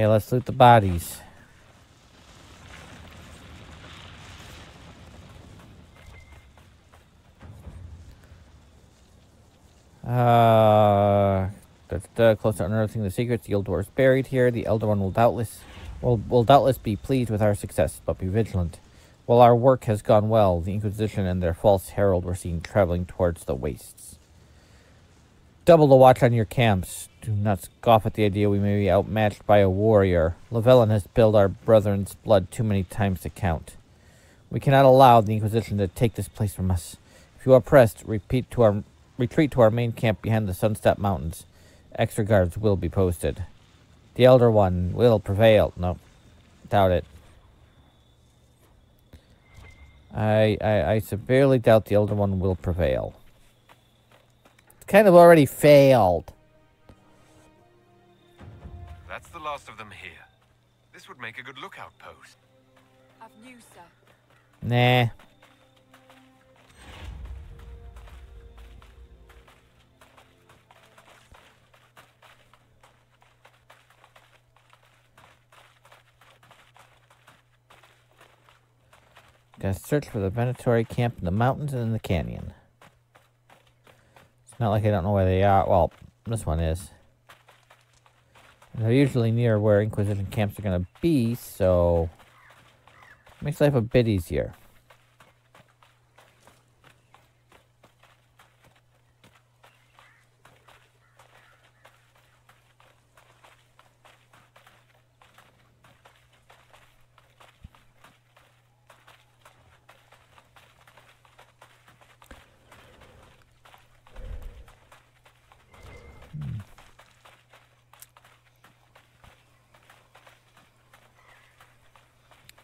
Okay, let's loot the bodies. Uh, That's uh, close to unearthing the secrets the old dwarfs buried here. The Elder One will doubtless will, will doubtless be pleased with our success, but be vigilant. While our work has gone well, the Inquisition and their false herald were seen traveling towards the wastes. Double the watch on your camps. Do not scoff at the idea we may be outmatched by a warrior. Lavellan has spilled our brethren's blood too many times to count. We cannot allow the Inquisition to take this place from us. If you are pressed, repeat to our, retreat to our main camp behind the Sunstep Mountains. Extra guards will be posted. The Elder One will prevail. No, doubt it. I, I, I severely doubt the Elder One will prevail. It's kind of already failed. The last of them here. This would make a good lookout post. I've news, sir. Nah. Gotta search for the Venatori camp in the mountains and in the canyon. It's not like I don't know where they are. Well, this one is. They're usually near where Inquisition camps are gonna be, so... Makes life a bit easier.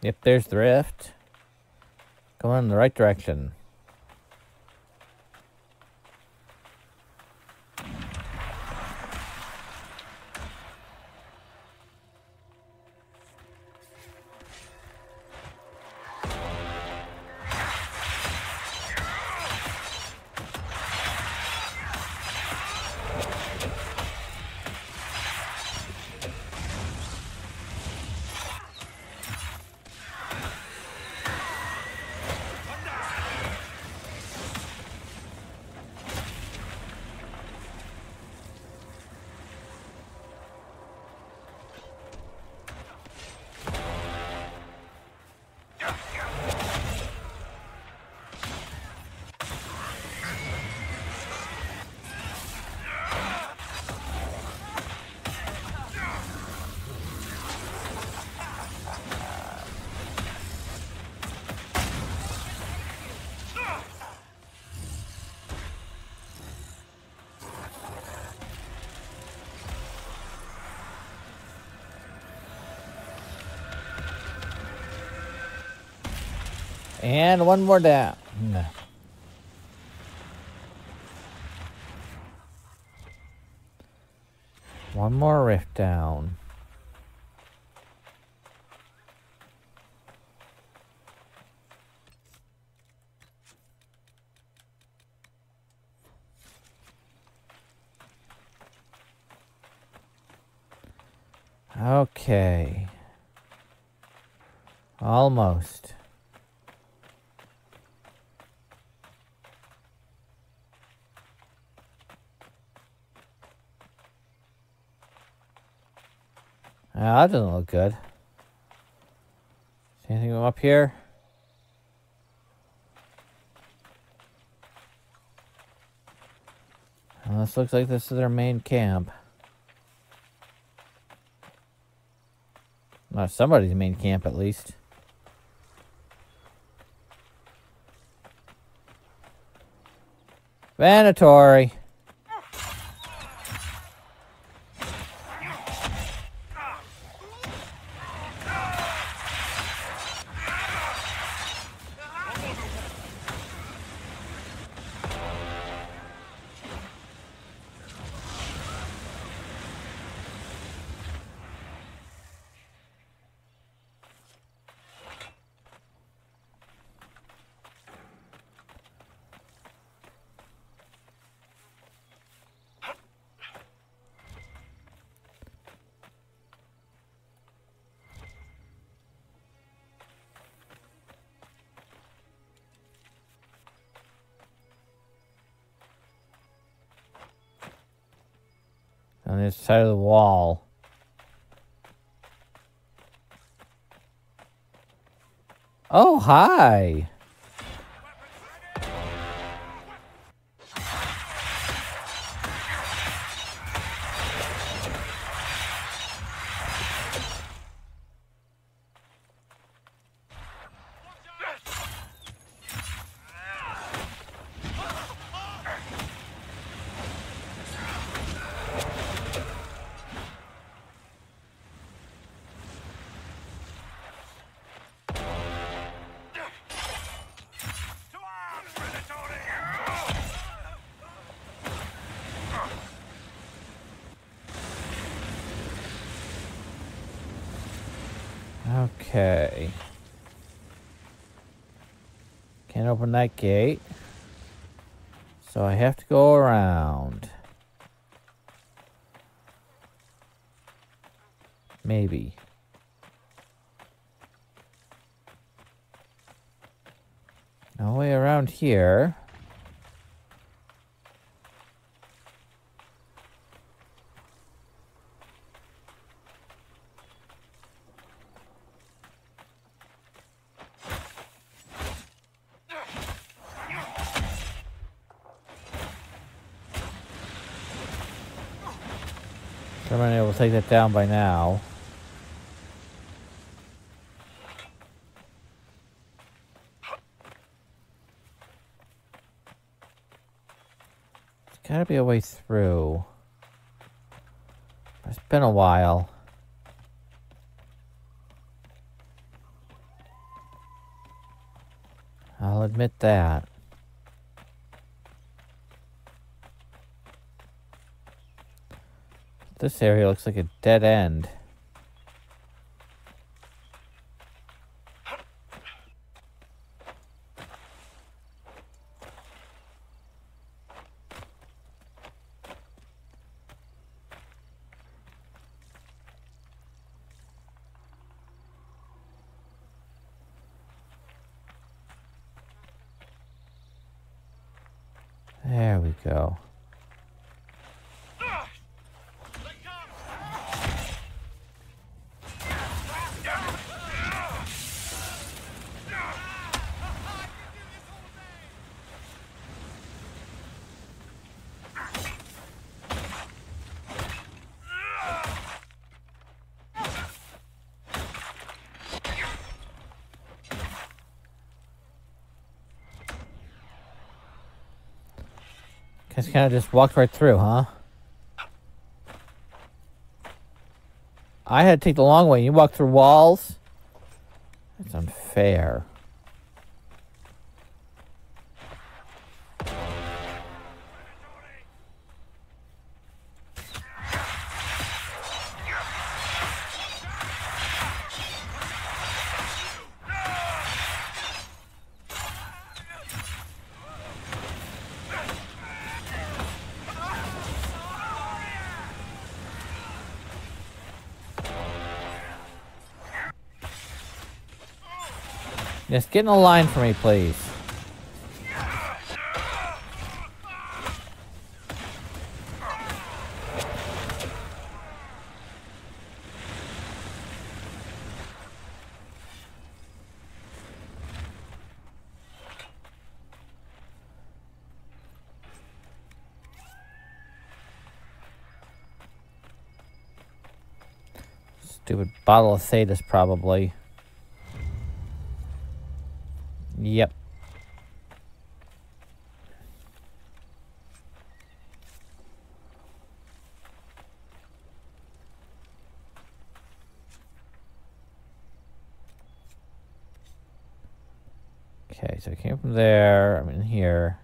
Yep, there's the rift. Going in the right direction. And one more down. One more rift down. Okay. Almost. That doesn't look good. See anything up here? Well, this looks like this is their main camp. Not somebody's main camp, at least. Venatori. Side of the wall. Oh, hi. Okay. Can't open that gate. So I have to go around. Maybe. No way around here. Should have been able to take that down by now. There's gotta be a way through. It's been a while. I'll admit that. This area looks like a dead end. There we go. Guys kind of just walked right through, huh? I had to take the long way. You walk through walls? That's unfair. Get in a line for me, please. Stupid bottle of Thedas, probably. Yep. Okay, so I came from there. I'm in here.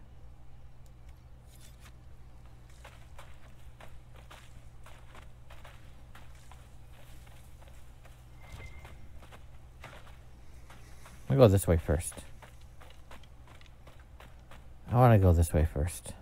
I'll go this way first. I want to go this way first.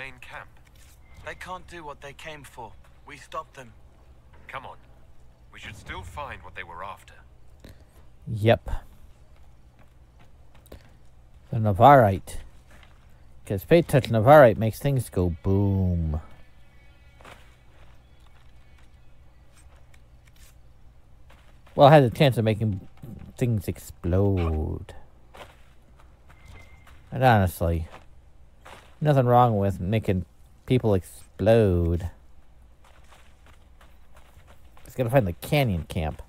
Main camp. They can't do what they came for. We stopped them. Come on. We should still find what they were after. Yep. The Navarite. Because Fade Touch Navarite makes things go boom. Well, it has a chance of making things explode. And honestly, nothing wrong with making people explode. Just gotta find the canyon camp.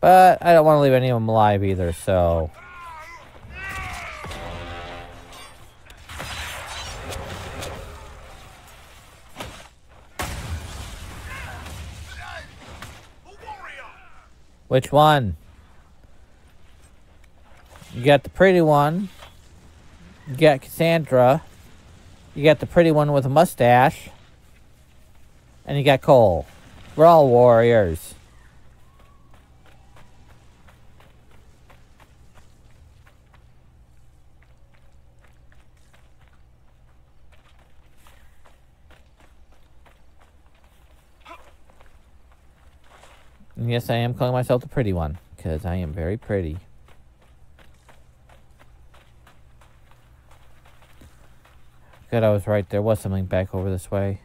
But I don't want to leave any of them alive either, so... Which one? You got the pretty one. You got Cassandra. You got the pretty one with a mustache. And you got Cole. We're all warriors. And yes, I am calling myself the pretty one, because I am very pretty. Good, I was right. There was something back over this way.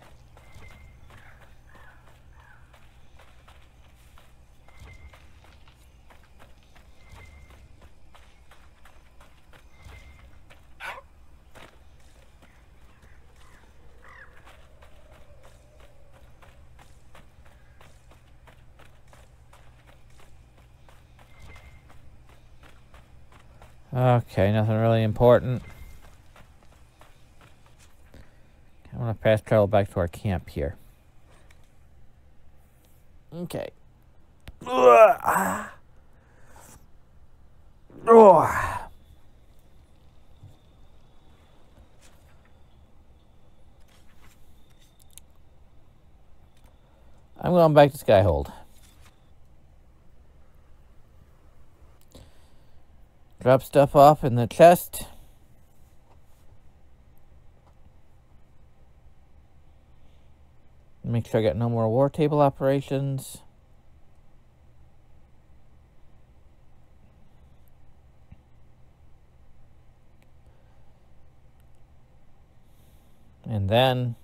Okay, nothing really important. I'm gonna fast travel back to our camp here. Okay. Ugh. I'm going back to Skyhold. Drop stuff off in the chest. Make sure I got no more war table operations. And then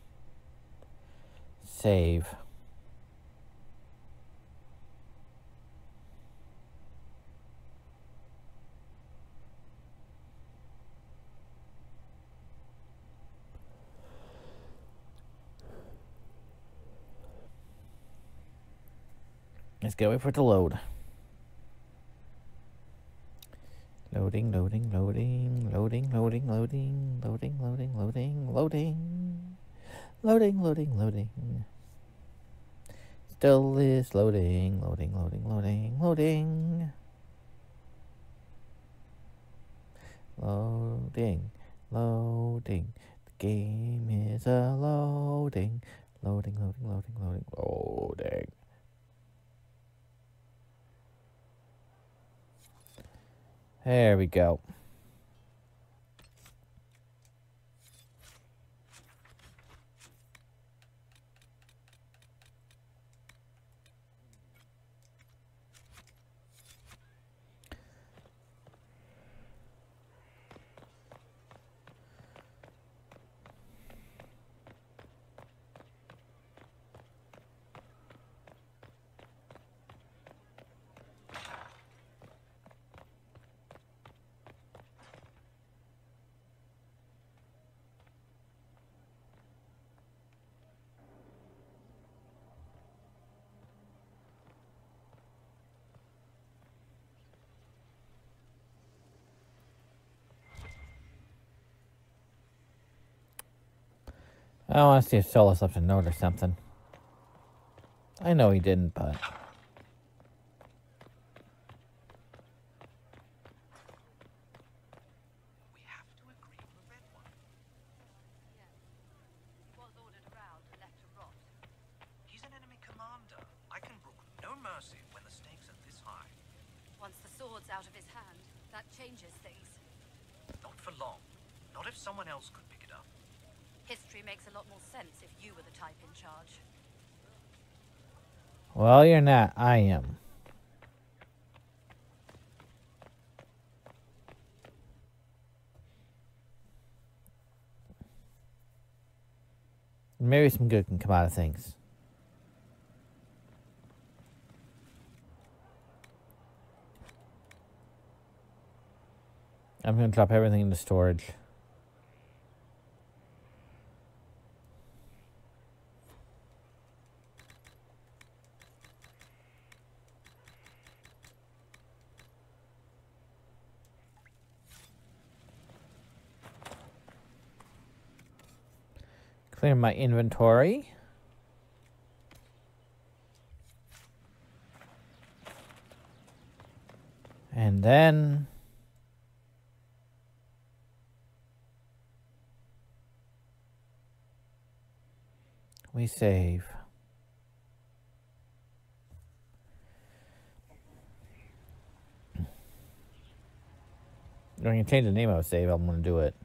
save. Let's go wait for it to load. Loading, loading, loading, loading, loading, loading, loading, loading, loading, loading, loading, loading, loading. Still is loading, loading, loading, loading, loading. Loading, loading. The game is a loading, loading, loading, loading, loading, loading. There we go. Oh, I want to see if Solas left a note or something. I know he didn't, but... swords out of his hand, that changes things. Not for long. Not if someone else could pick it up. History makes a lot more sense if you were the type in charge. Well, you're not. I am. Maybe some good can come out of things. I'm going to drop everything into storage. Clear my inventory. And then we save. I'm going to change the name of save. I'm going to do it.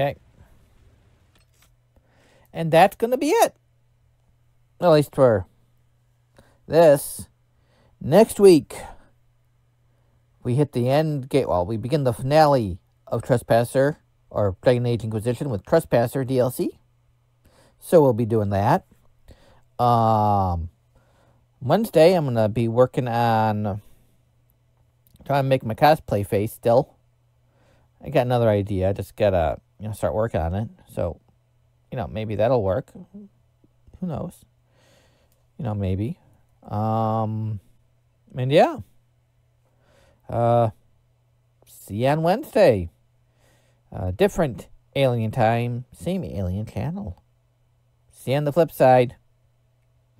Okay. And that's going to be it. At least for this. Next week, we hit the end gate. Well, we begin the finale of Trespasser or Dragon Age Inquisition with Trespasser DLC. So we'll be doing that. Um, Wednesday, I'm going to be working on trying to make my cosplay face still. I got another idea. I just got to you know, start working on it. So, you know, maybe that'll work. Who knows? You know, maybe. Um, and yeah. Uh, see you on Wednesday. Uh, different alien time, same alien channel. See you on the flip side.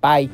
Bye.